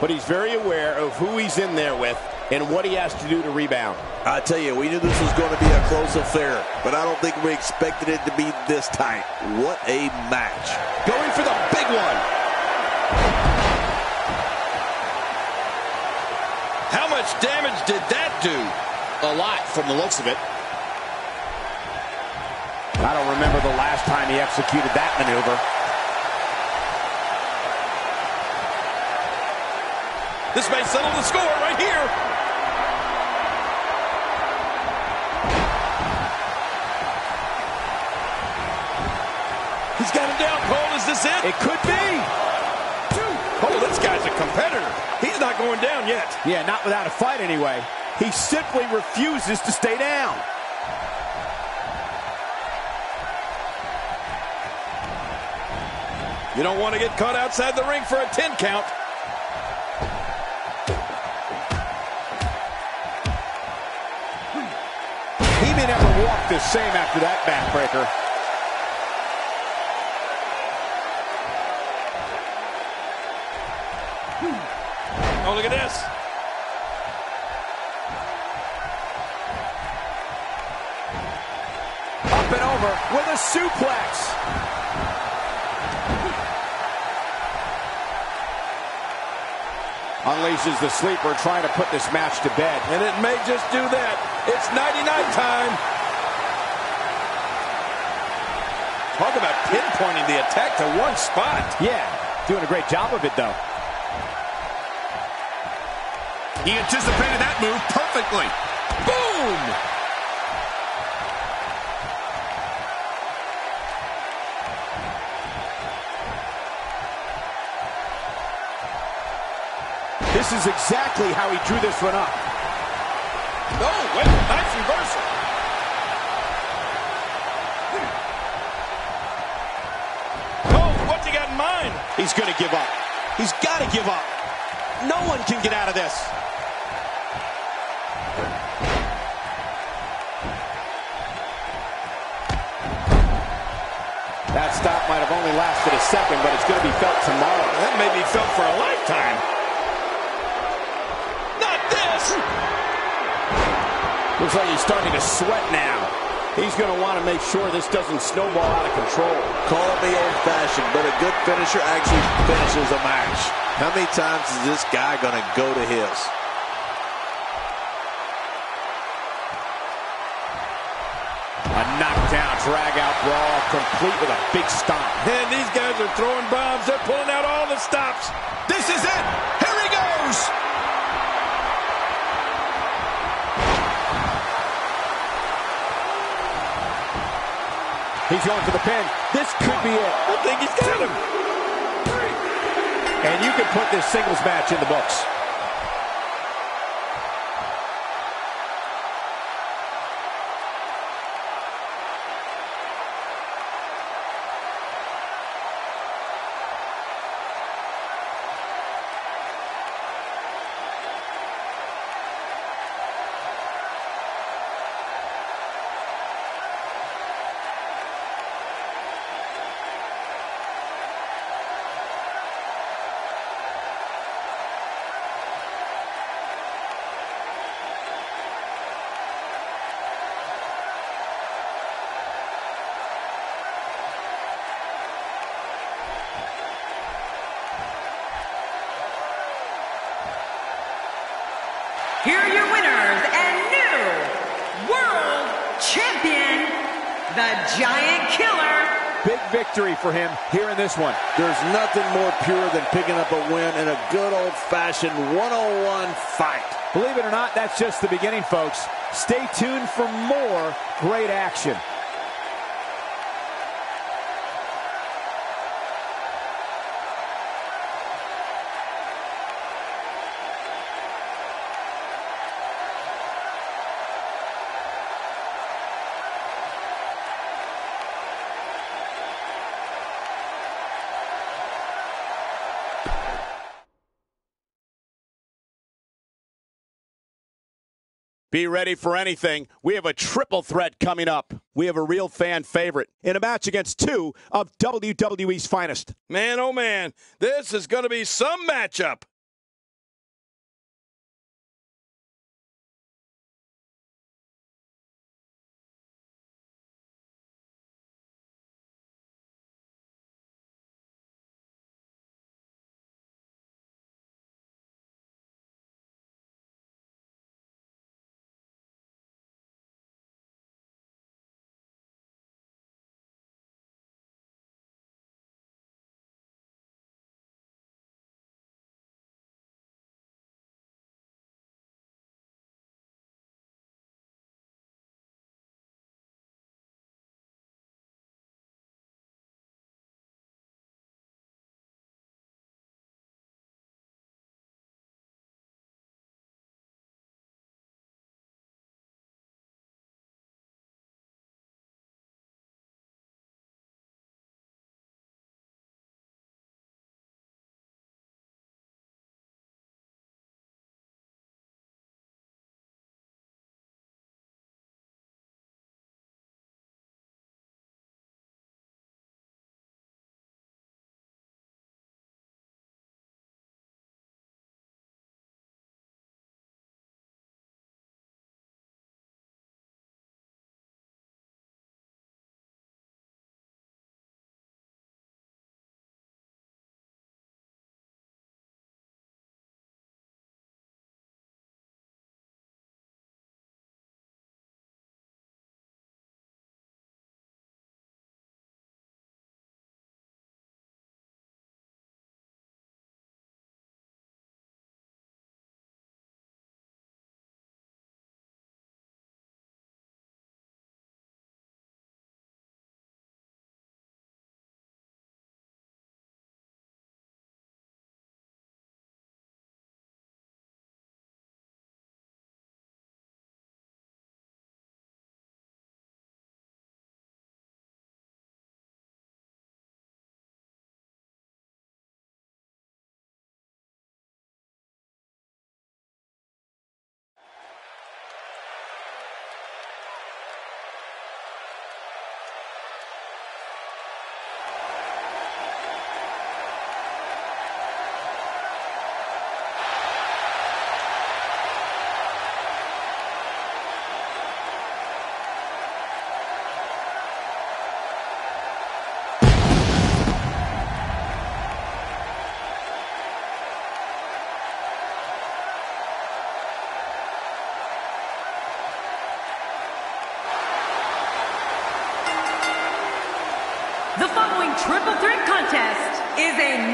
but he's very aware of who he's in there with and what he has to do to rebound. I tell you, we knew this was going to be a close affair, but I don't think we expected it to be this tight. What a match. Going for the big one. How much damage did that do? A lot from the looks of it. Remember the last time he executed that maneuver. This may settle the score right here. He's got him down. Cole, is this it? It could be. Oh, this guy's a competitor. He's not going down yet. Yeah, not without a fight anyway. He simply refuses to stay down. You don't want to get caught outside the ring for a 10 count. He may never walk the same after that backbreaker. Oh, look at this. Up and over with a suplex. Unleashes the sleeper trying to put this match to bed. And it may just do that. It's 99 time. Talk about pinpointing the attack to one spot. Yeah, doing a great job of it though. He anticipated that move perfectly. Boom! This is exactly how he drew this one up. Oh, wait, nice reversal. Oh, what's he got in mind? He's going to give up. He's got to give up. No one can get out of this. That stop might have only lasted a second, but it's going to be felt tomorrow. That may be felt for a lifetime. Not this! Looks like he's starting to sweat now. He's going to want to make sure this doesn't snowball out of control. Call it the old-fashioned, but a good finisher actually finishes a match. How many times is this guy going to go to his? A knockdown, drag-out brawl, complete with a big stomp. Man, these guys are throwing bombs. They're pulling out all the stops. This is it. Here he goes. He's going for the pin. This could be it. I think he's got him. And you can put this singles match in the books. Here are your winners and new world champion, the Giant Killer, Big victory for him here in this one. There's nothing more pure than picking up a win in a good old-fashioned one-on-one fight. Believe it or not, that's just the beginning, folks. Stay tuned for more great action. Be ready for anything. We have a triple threat coming up. We have a real fan favorite in a match against two of WWE's finest. Man, oh man, this is going to be some matchup.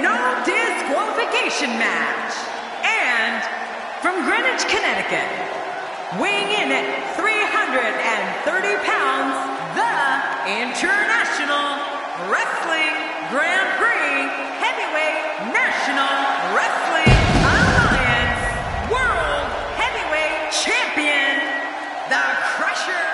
No disqualification match. And from Greenwich, Connecticut, weighing in at 330 pounds, the International Wrestling Grand Prix Heavyweight National Wrestling Alliance World Heavyweight Champion, the Crusher.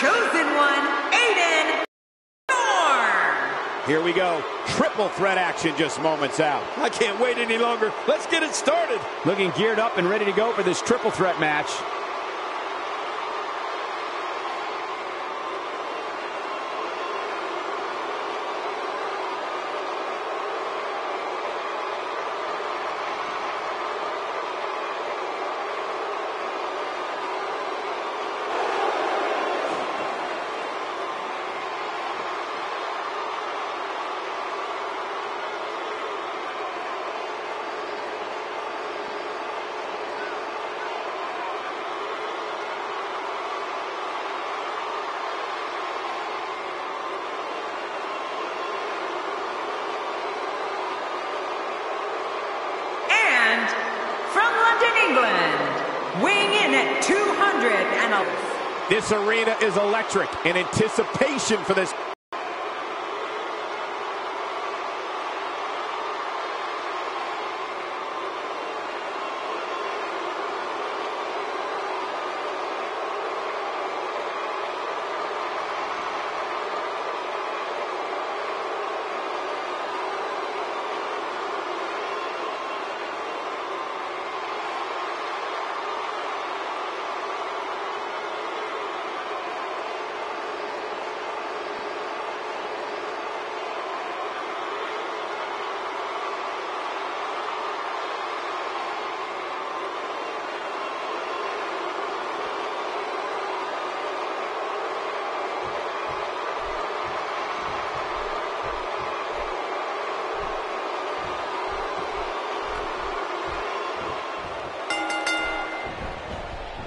Chosen one aiden Storm. Here we go. Triple threat action just moments out. I can't wait any longer. Let's get it started. Looking geared up and ready to go for this triple threat match. And from London, England, weighing in at 200 and a This arena is electric in anticipation for this.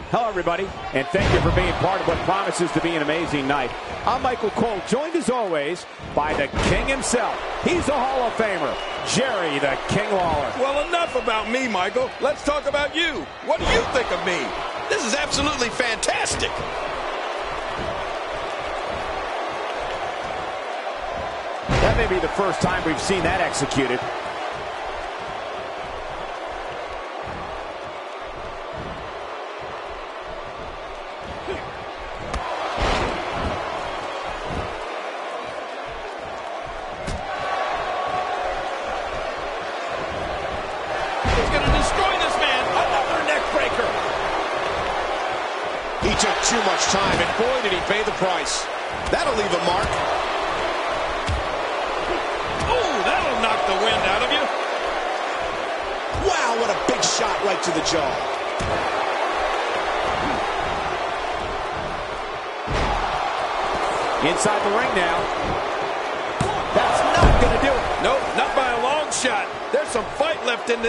Hello, everybody, and thank you for being part of what promises to be an amazing night. I'm Michael Cole, joined as always by the King himself. He's a Hall of Famer, Jerry the King Lawler. Well, enough about me, Michael. Let's talk about you. What do you think of me? This is absolutely fantastic. That may be the first time we've seen that executed.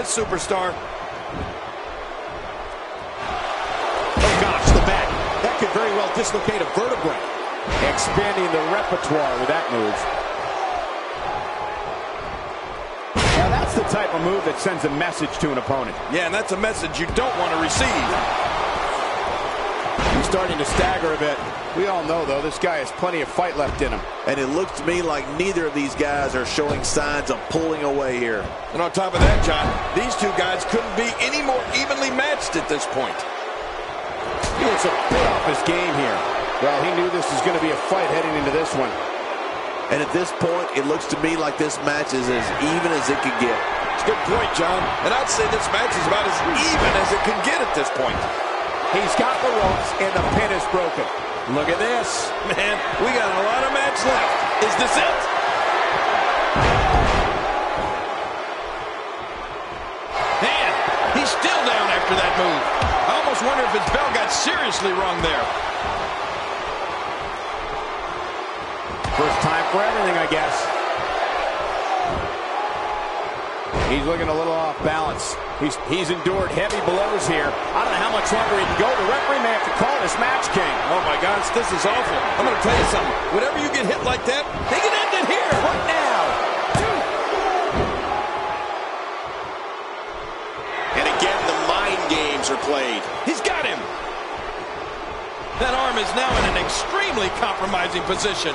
Superstar. Oh, gosh, the back. That could very well dislocate a vertebrae. Expanding the repertoire with that move. Now that's the type of move that sends a message to an opponent. Yeah, and that's a message you don't want to receive. He's starting to stagger a bit. We all know, though, this guy has plenty of fight left in him. And it looks to me like neither of these guys are showing signs of pulling away here. And on top of that, John, these two guys couldn't be any more evenly matched at this point. He looks a bit off his game here. Well, he knew this was going to be a fight heading into this one. And at this point, it looks to me like this match is as even as it could get. It's a good point, John. And I'd say this match is about as even as it can get at this point. He's got the ropes, and the pin is broken. Look at this. Man, we got a lot of match left. Is this it? Man, he's still down after that move. I almost wonder if his bell got seriously wrong there. First time for everything, I guess. He's looking a little off balance. He's he's endured heavy blows here. I don't know how much longer he can go. The referee may have to call this match, King. Oh my gosh, this is awful. I'm going to tell you something. Whenever you get hit like that, they can end it here. right now? And again, the mind games are played. He's got him. That arm is now in an extremely compromising position.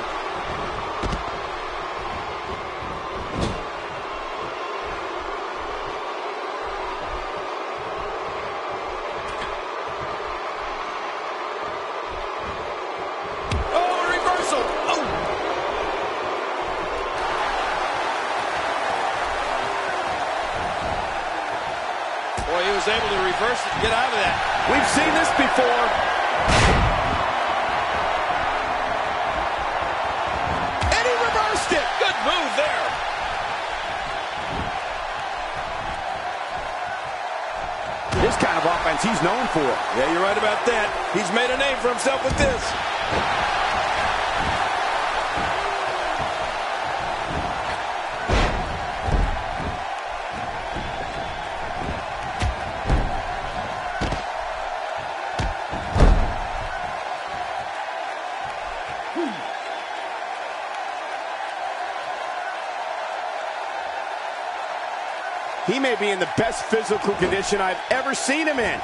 May be in the best physical condition I've ever seen him in.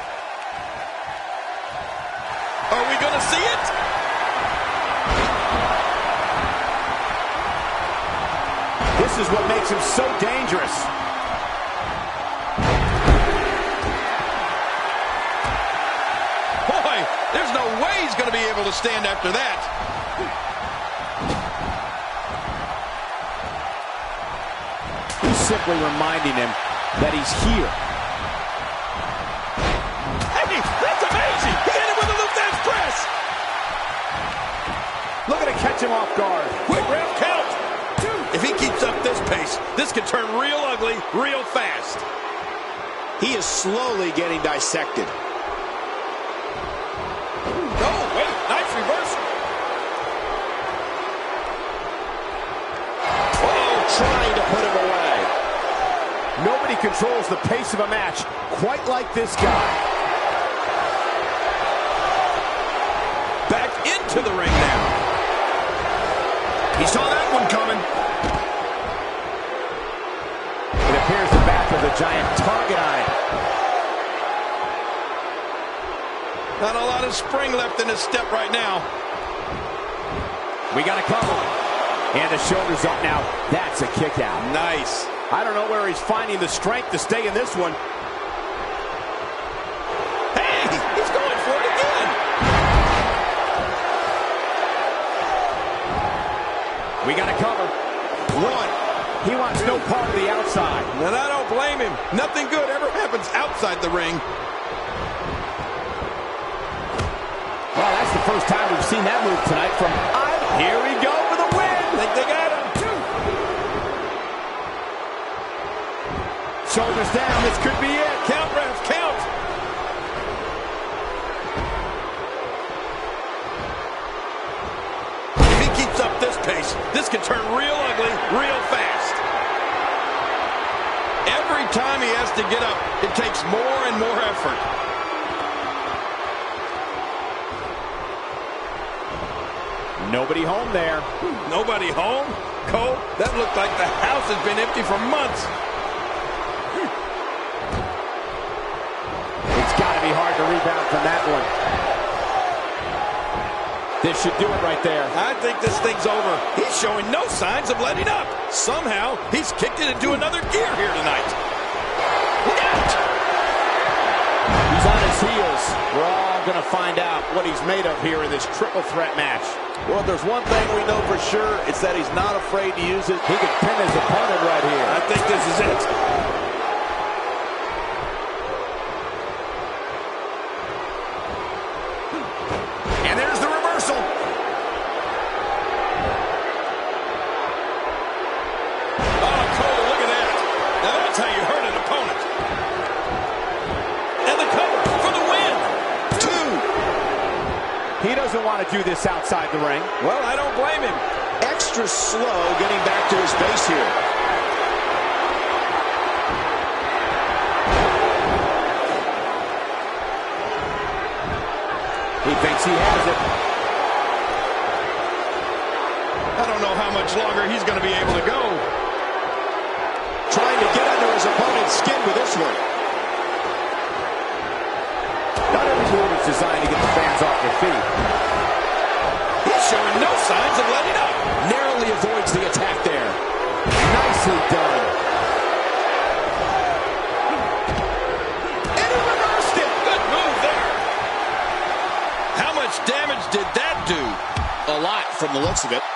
Are we going to see it? This is what makes him so dangerous. Boy, there's no way he's going to be able to stand after that. Simply reminding him that he's here. Hey, that's amazing. He hit him with a Lou Thesz press. Look at it catch him off guard. Quick ref count. If he keeps up this pace, this could turn real ugly real fast. He is slowly getting dissected. Nobody controls the pace of a match quite like this guy. Back into the ring now. He saw that one coming. It appears the back of the giant target him. Not a lot of spring left in his step right now. We got to cover. And the shoulder's up now. That's a kick out. Nice. I don't know where he's finding the strength to stay in this one. Hey, he's going for it again. We got to cover. One. He wants no part of the outside. And I don't blame him. Nothing good ever happens outside the ring. Well, that's the first time we've seen that move tonight from I'm here we go for the win. Think they got him. Shoulders down. This could be it. Count, ref, count. If he keeps up this pace, this could turn real ugly real fast. Every time he has to get up, it takes more and more effort. Nobody home there. Nobody home? Cole, that looked like the house has been empty for months. From that one. This should do it right there. I think this thing's over. He's showing no signs of letting up. Somehow, he's kicked it into another gear here tonight. Look out! He's on his heels. We're all going to find out what he's made of here in this triple threat match. Well, there's one thing we know for sure. It's that he's not afraid to use it. He can pin his opponent right here. I think this is it. Outside the ring. Well, I don't blame him. Extra slow getting back to his base here. He thinks he has it. I don't know how much longer he's going to be able to go. Trying to get under his opponent's skin with this one.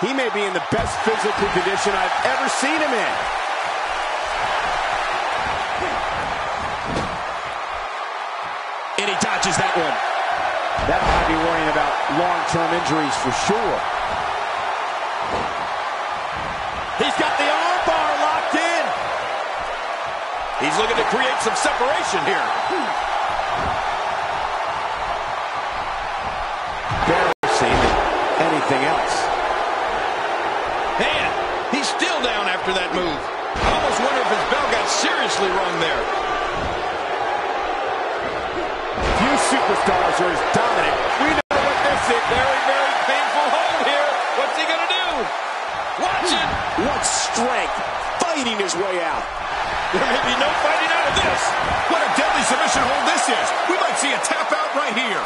He may be in the best physical condition I've ever seen him in. And he dodges that one. That might be worrying about long-term injuries for sure. He's got the arm bar locked in. He's looking to create some separation here. Embarrassing than anything else. Man, he's still down after that move. I almost wonder if his bell got seriously wrong there. Few superstars are as dominant. We know what this is. Very, very painful hold here. What's he going to do? Watch it. What strength. Fighting his way out. There may be no fighting out of this. What a deadly submission hold this is. We might see a tap out right here.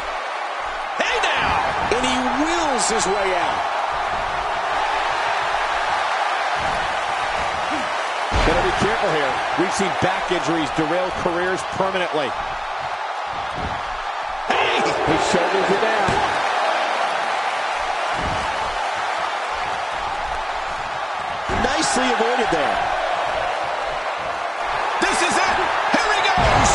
Hey now. And he wills his way out. Better be careful here. We've seen derail careers permanently. Hey. His shoulders are down. Nicely avoided there. This is it. Here he goes.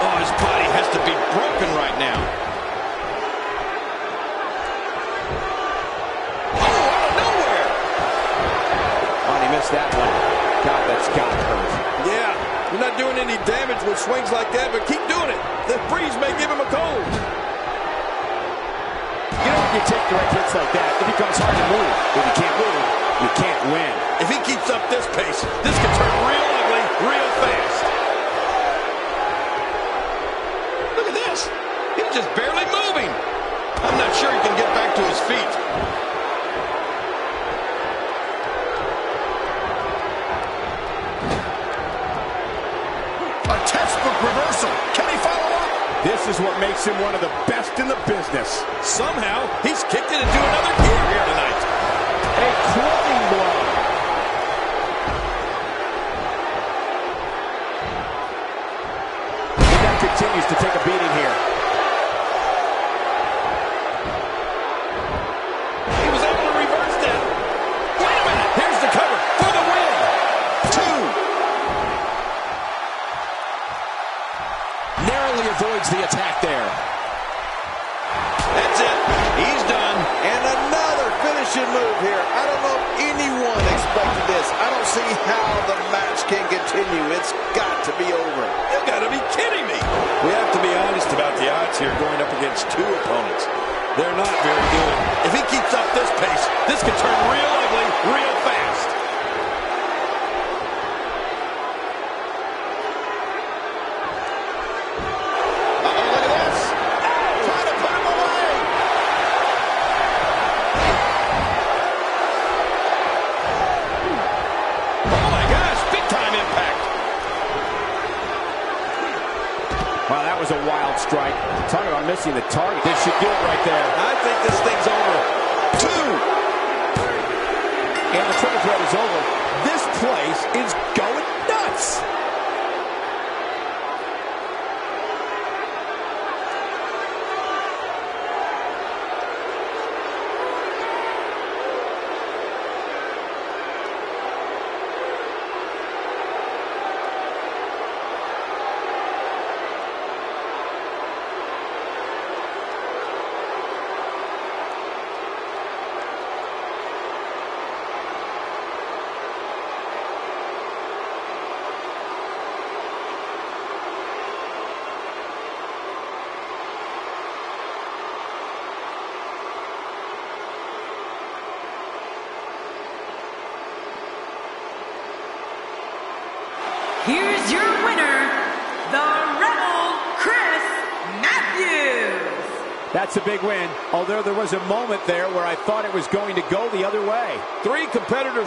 Oh, his body has to be broken right now. Oh, out of nowhere. Oh, he missed that one. God, that's got to hurt. Yeah, you're not doing any damage with swings like that, but keep doing it. The breeze may give him a cold. You know, when you take direct hits like that, it becomes hard to move. If you can't move, you can't win. If he keeps up this pace, this could turn real ugly real fast. Look at this. He's just barely moving. I'm not sure he can get back to his feet. This is what makes him one of the best in the business. Somehow, he's kicked it into another gear here tonight. A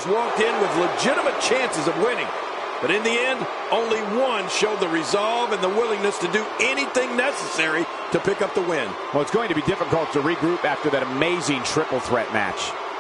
walked in with legitimate chances of winning. But in the end, only one showed the resolve and the willingness to do anything necessary to pick up the win. Well, it's going to be difficult to regroup after that amazing triple threat match.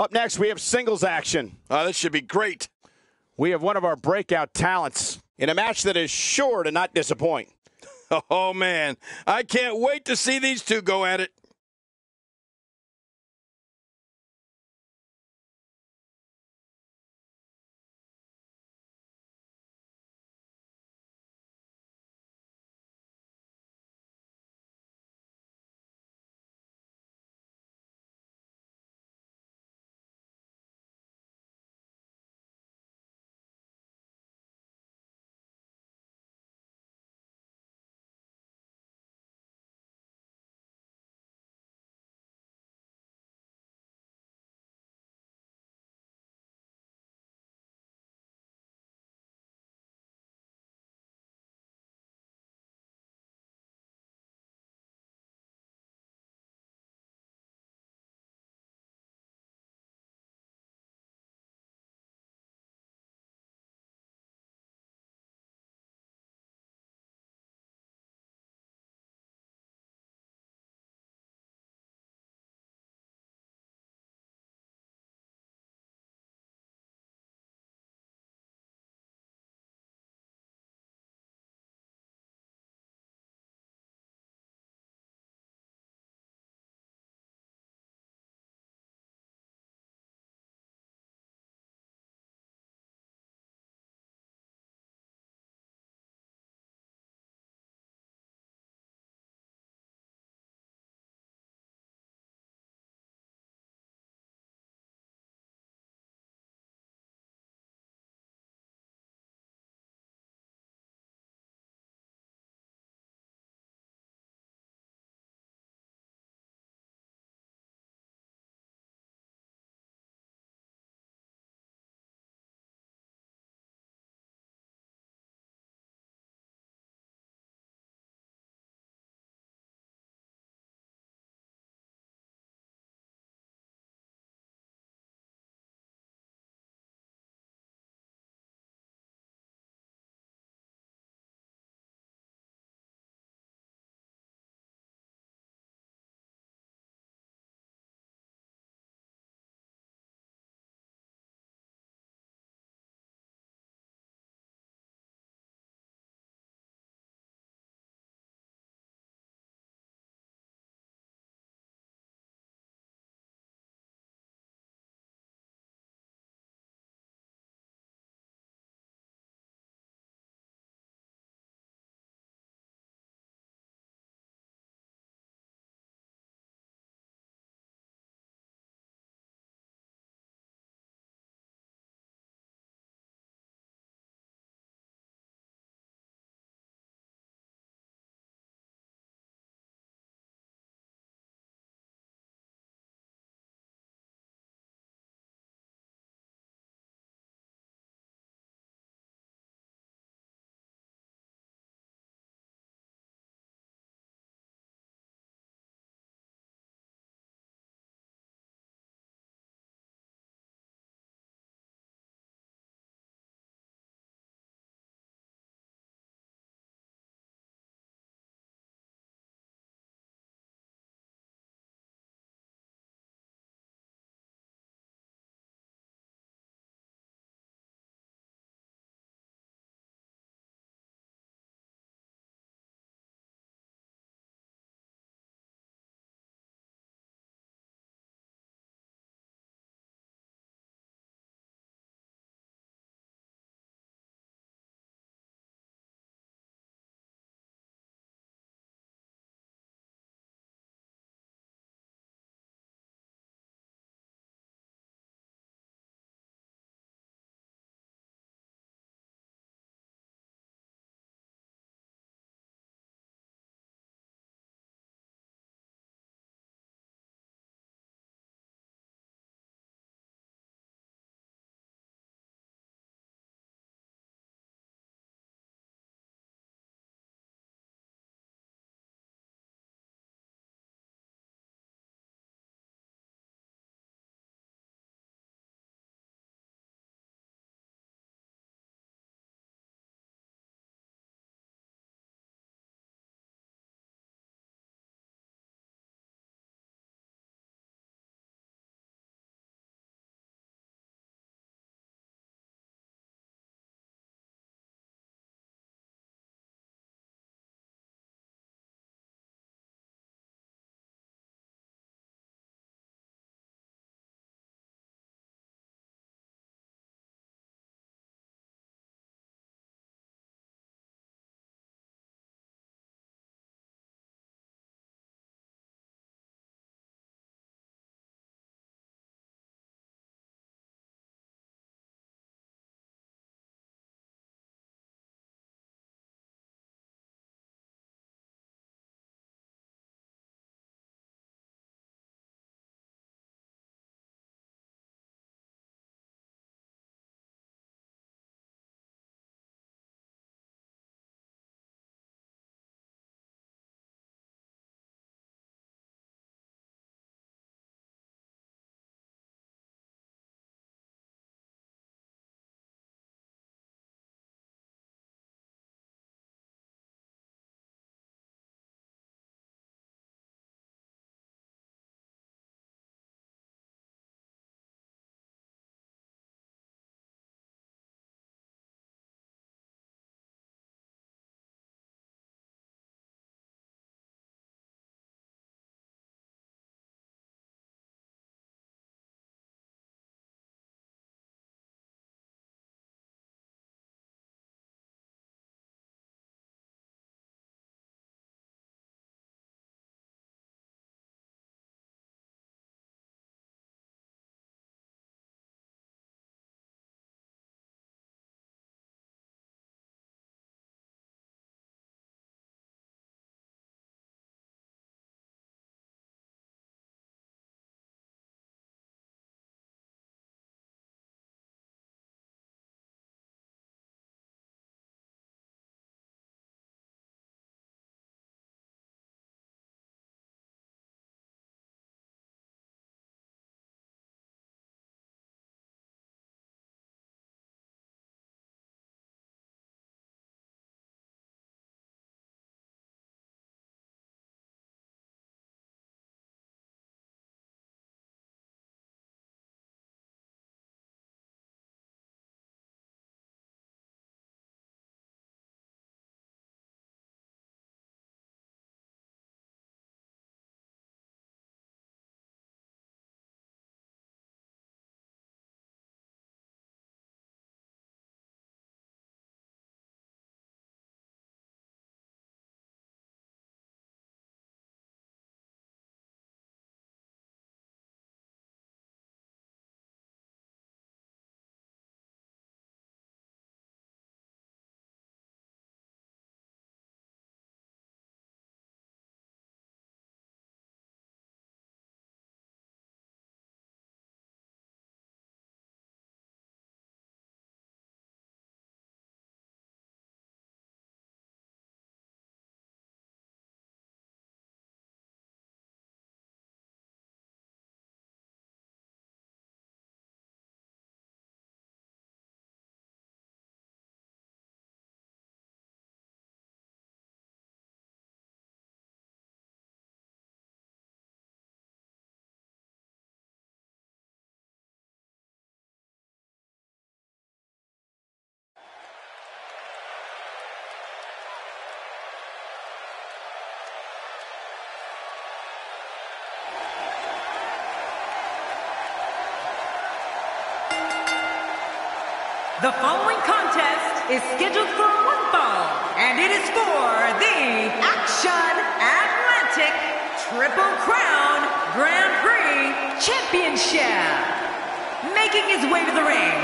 Up next, we have singles action. Oh, this should be great. We have one of our breakout talents in a match that is sure to not disappoint. Oh, man. I can't wait to see these two go at it. The following contest is scheduled for one fall, and it is for the Action Atlantic Triple Crown Grand Prix Championship. Making his way to the ring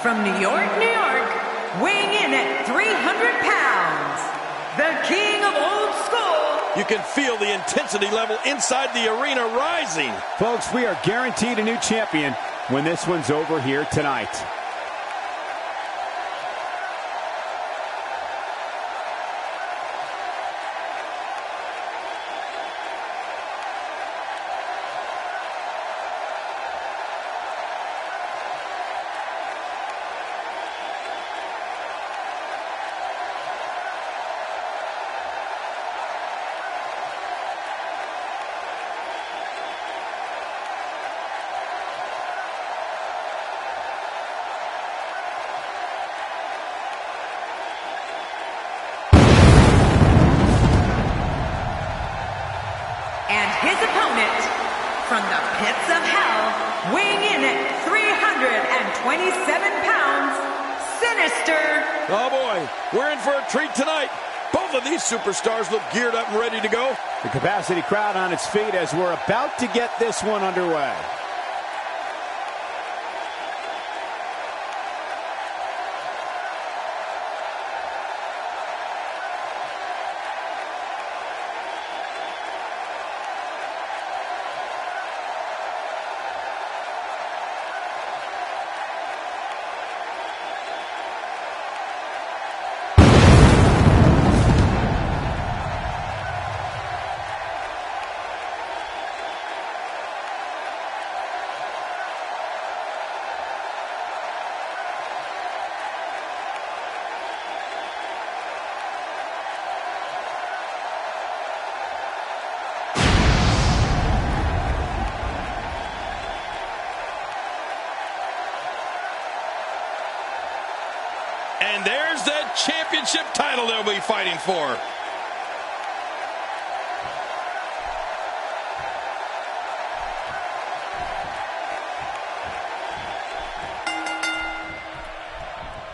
from New York, New York, weighing in at 300 pounds, the king of old school. You can feel the intensity level inside the arena rising. Folks, we are guaranteed a new champion when this one's over here tonight. And his opponent from the pits of hell, weighing in at 327 pounds, Sinister. Oh boy, we're in for a treat tonight. Both of these superstars look geared up and ready to go. The capacity crowd on its feet as we're about to get this one underway. Fighting for.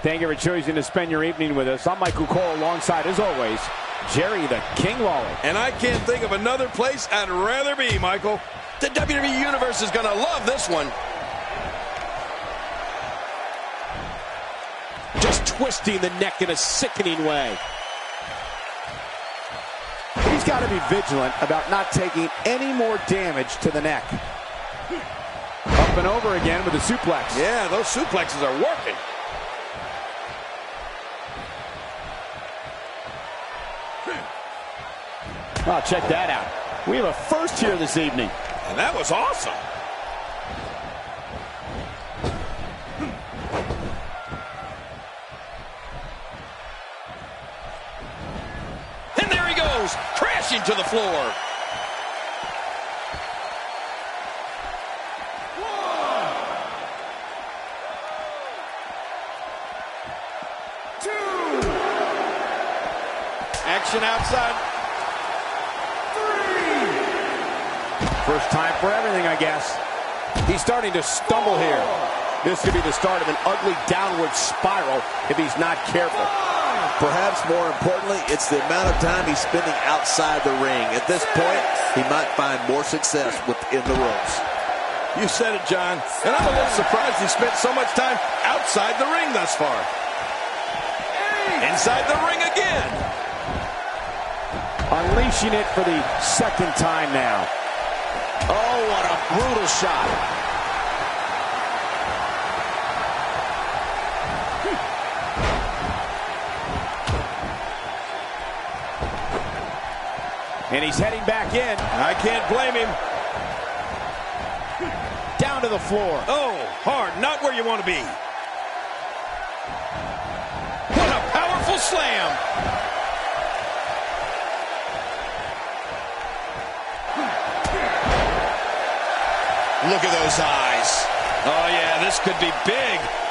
Thank you for choosing to spend your evening with us. I'm Michael Cole alongside, as always, Jerry the King Lawler. And I can't think of another place I'd rather be, Michael. The WWE Universe is going to love this one. Just twisting the neck in a sickening way. He's got to be vigilant about not taking any more damage to the neck. Up and over again with a suplex. Yeah, those suplexes are working. Oh, check that out. We have a first here this evening. And that was awesome. And there he goes, crashing to the floor. Action outside. Three. First time for everything, I guess. He's starting to stumble here. This could be the start of an ugly downward spiral if he's not careful. Perhaps more importantly, it's the amount of time he's spending outside the ring. At this point, he might find more success within the ropes. You said it, John. And I'm a little surprised he spent so much time outside the ring thus far. Inside the ring again. Unleashing it for the second time now. Oh, what a brutal shot. And he's heading back in. I can't blame him. Down to the floor. Oh, hard. Not where you want to be. What a powerful slam. Look at those eyes. Oh, yeah, this could be big.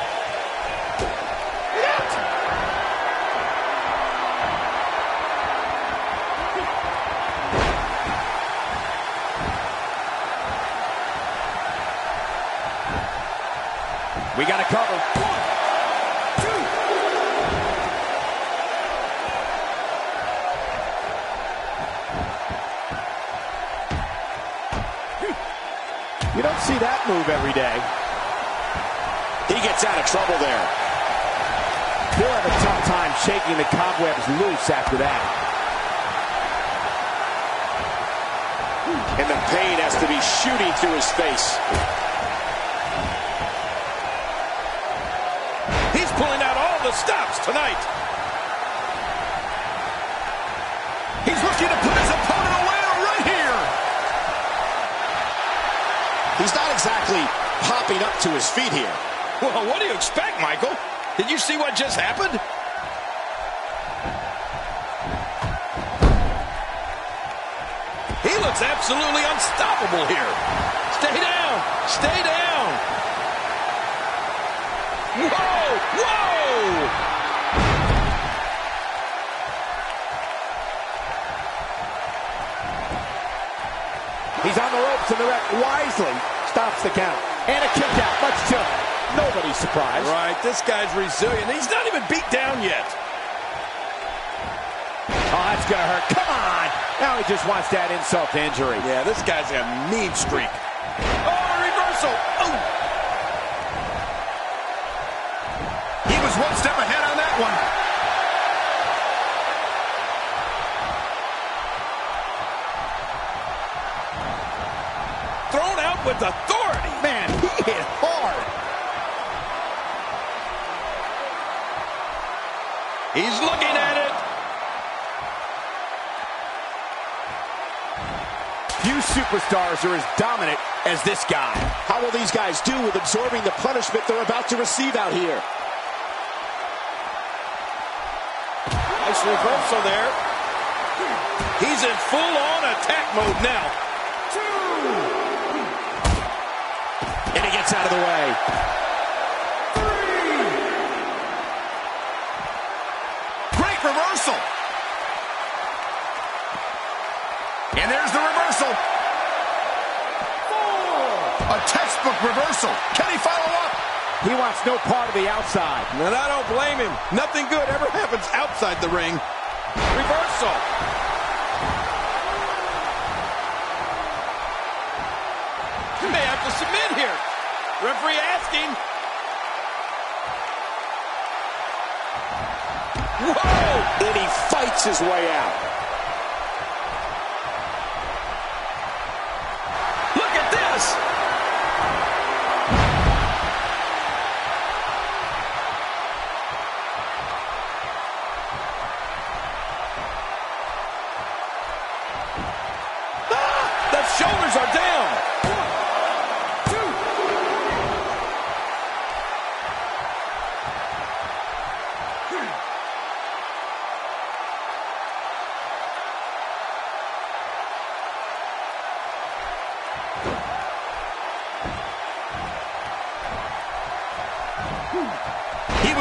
got to cover. You don't see that move every day. He gets out of trouble there. He'll have a tough time shaking the cobwebs loose after that. and the pain has to be shooting through his face. The stops tonight. He's looking to put his opponent away right here. He's not exactly popping up to his feet here. Well, what do you expect, Michael? Did you see what just happened? He looks absolutely unstoppable here. Stay down. Stay down. Whoa! Whoa! He's on the ropes and the ref wisely stops the count. And a kick out, much to nobody's surprise. Right, this guy's resilient. He's not even beat down yet. Oh, that's going to hurt. Come on. Now he just wants that insult to injury. Yeah, this guy's a mean streak. Are as dominant as this guy. How will these guys do with absorbing the punishment they're about to receive out here? Nice reversal there. He's in full-on attack mode now. And he gets out of the way. No part of the outside. And I don't blame him. Nothing good ever happens outside the ring. Reversal. He may have to submit here. Referee asking. Whoa! And he fights his way out.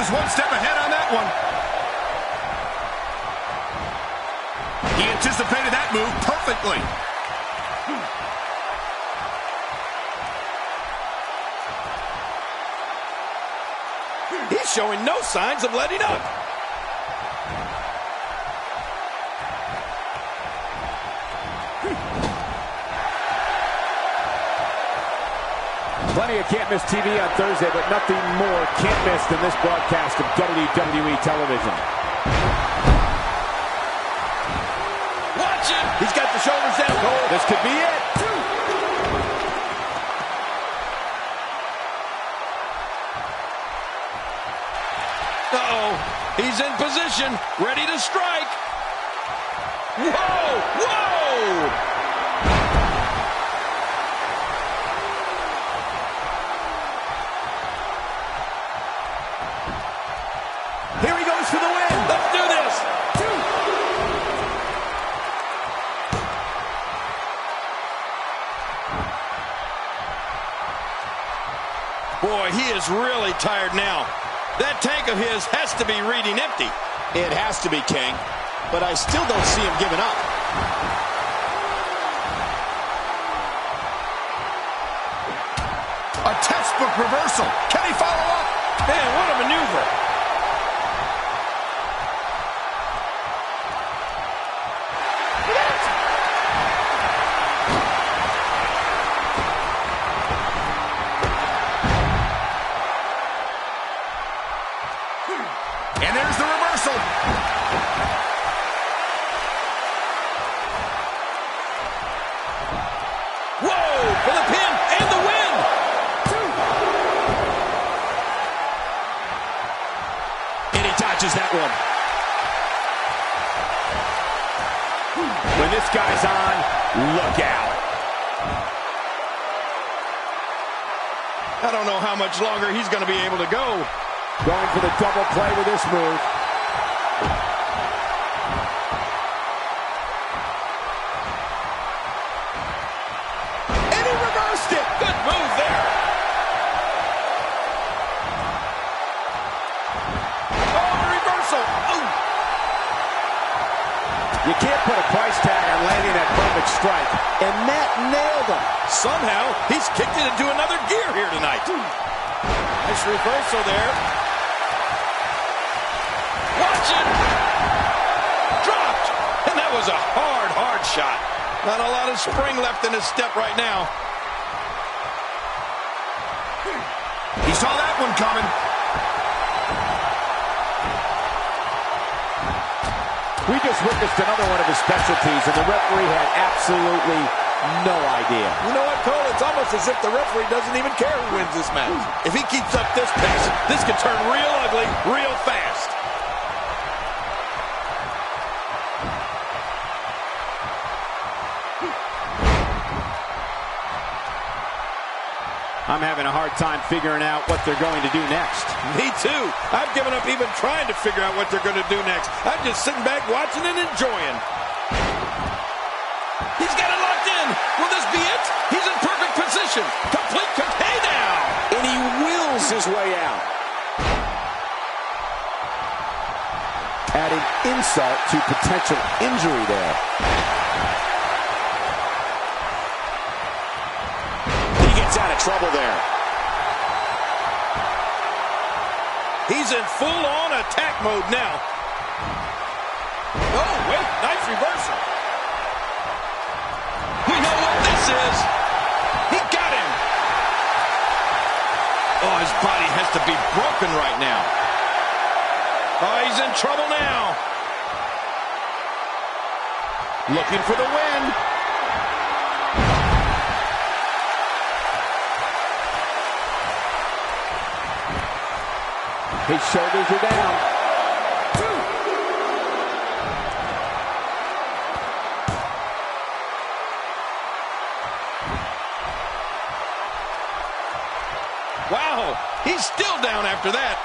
Was one step ahead on that one. He anticipated that move perfectly. He's showing no signs of letting up. Of can't miss TV on Thursday, but nothing more can't miss than this broadcast of WWE television. Watch it! He's got the shoulders down, Cole. This could be it. Uh-oh. He's in position, ready to strike. Whoa! Whoa! Is really tired now. That tank of his has to be reading empty. It has to be King, but I still don't see him giving up. A textbook reversal. Can he follow up? Man, what a maneuver. For the double play with this move. Step right now. He saw that one coming. We just witnessed another one of his specialties, and the referee had absolutely no idea. You know what, Cole? It's almost as if the referee doesn't even care who wins this match. If he keeps up this pace, this could turn real ugly real fast. I'm having a hard time figuring out what they're going to do next. Me too. I've given up even trying to figure out what they're going to do next. I'm just sitting back watching and enjoying. He's got it locked in. Will this be it? He's in perfect position. Complete pay down. And he wills his way out. Adding insult to potential injury there. He gets out of trouble there. He's in full-on attack mode now. Oh, wait. Nice reversal. We know what this is. He got him. Oh, his body has to be broken right now. Oh, he's in trouble now. Looking for the win. His shoulders are down. Wow, he's still down after that.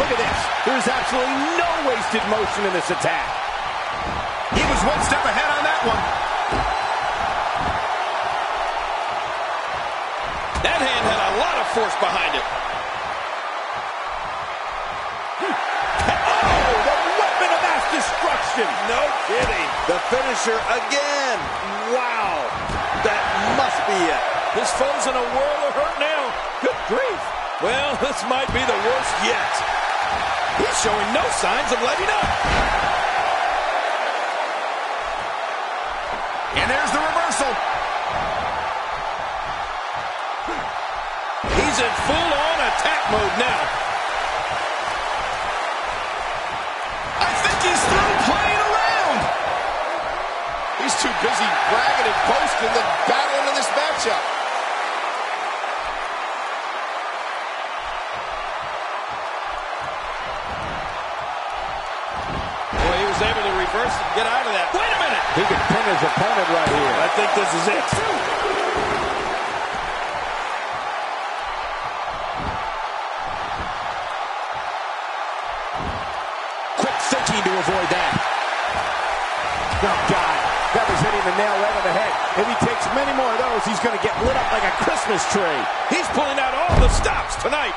Look at this. There's absolutely no wasted motion in this attack. He was one step ahead on that one. That hand had a lot of force behind it. Oh, the weapon of mass destruction. No kidding. The finisher again. Wow. That must be it. His foe's in a world of hurt now. Good grief. Well, this might be the worst yet. He's showing no signs of letting up. And there's the reversal. Full-on attack mode now. I think he's through playing around. He's too busy bragging and boasting than battling in this matchup. Boy, he was able to reverse and get out of that. Wait a minute. He can pin his opponent right here. I think this is it. Nail right on the head. If he takes many more of those, he's going to get lit up like a Christmas tree. He's pulling out all the stops tonight.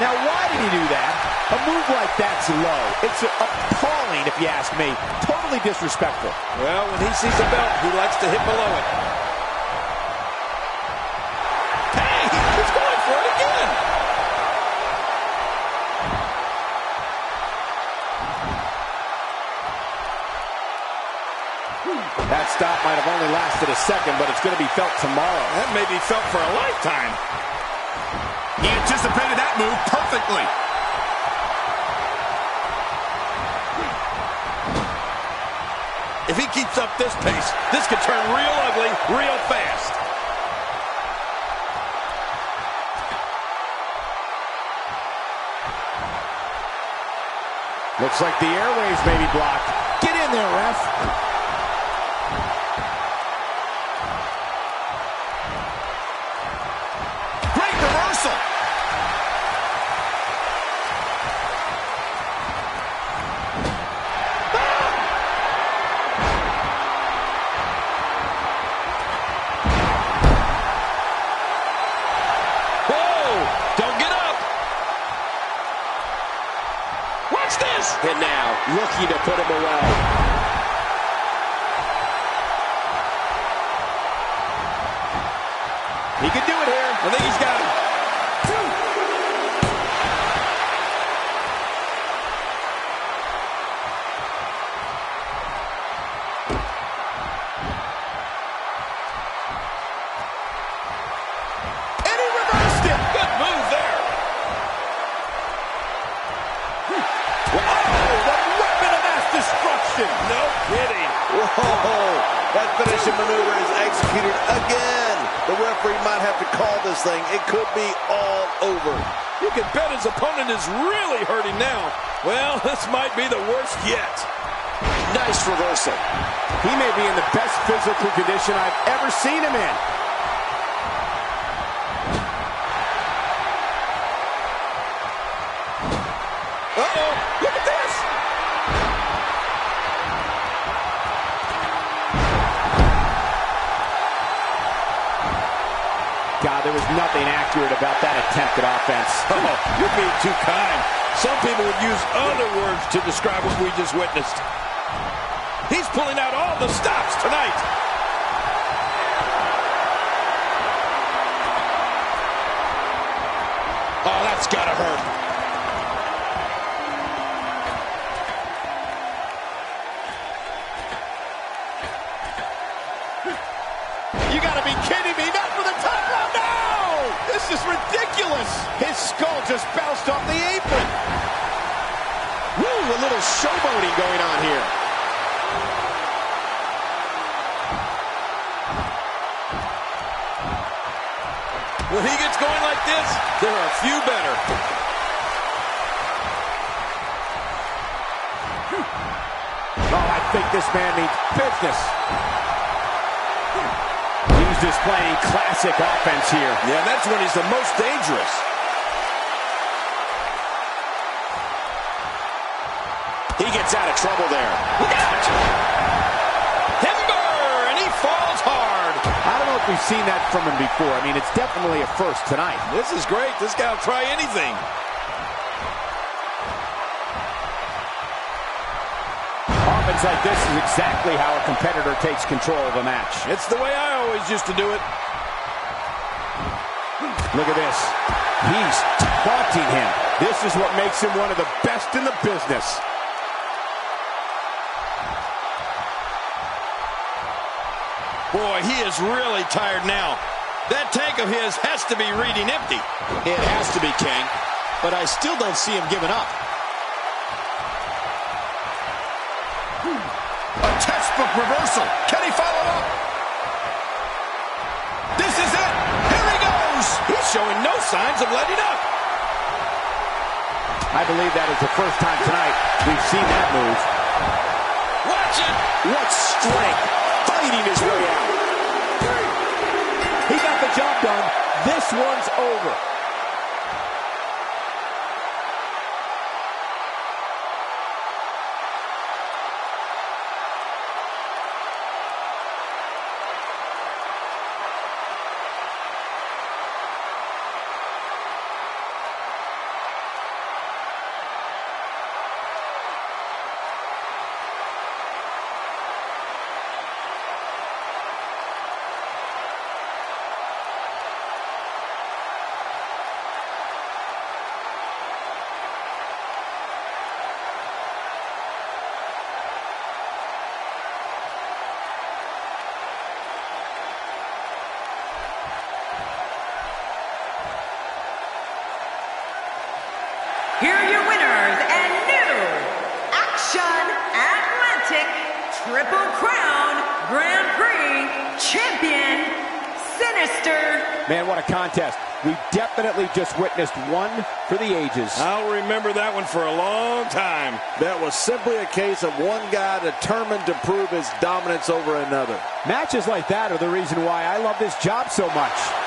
Now, why did he do that? A move like that's low. It's appalling, if you ask me. Totally disrespectful. Well, when he sees a belt, he likes to hit below it. Lasted a second, but it's going to be felt tomorrow. That may be felt for a lifetime. He anticipated that move perfectly. If he keeps up this pace, this could turn real ugly real fast. Looks like the airways may be blocked. Get in there, ref. Ever seen him in. Uh-oh. Look at this. God, there was nothing accurate about that attempted offense. Oh, you're being too kind. Some people would use other words to describe what we just witnessed. He's pulling out all the stops tonight. Man means business. He's displaying classic offense here. Yeah, that's when he's the most dangerous. He gets out of trouble there. Look out! Timber! And he falls hard. I don't know if we've seen that from him before. I mean, it's definitely a first tonight. This is great. This guy will try anything. Offense like this is exactly how a competitor takes control of a match. It's the way I always used to do it. Look at this. He's taunting him. This is what makes him one of the best in the business. Boy, he is really tired now. That tank of his has to be reading empty. It has to be King, but I still don't see him giving up. Reversal. Can he follow up? This is it. Here he goes. He's showing no signs of letting up. I believe that is the first time tonight we've seen that move. Watch it. What strength, fighting his way out. He got the job done. This one's over. Just witnessed one for the ages. I'll remember that one for a long time. That was simply a case of one guy determined to prove his dominance over another. Matches like that are the reason why I love this job so much.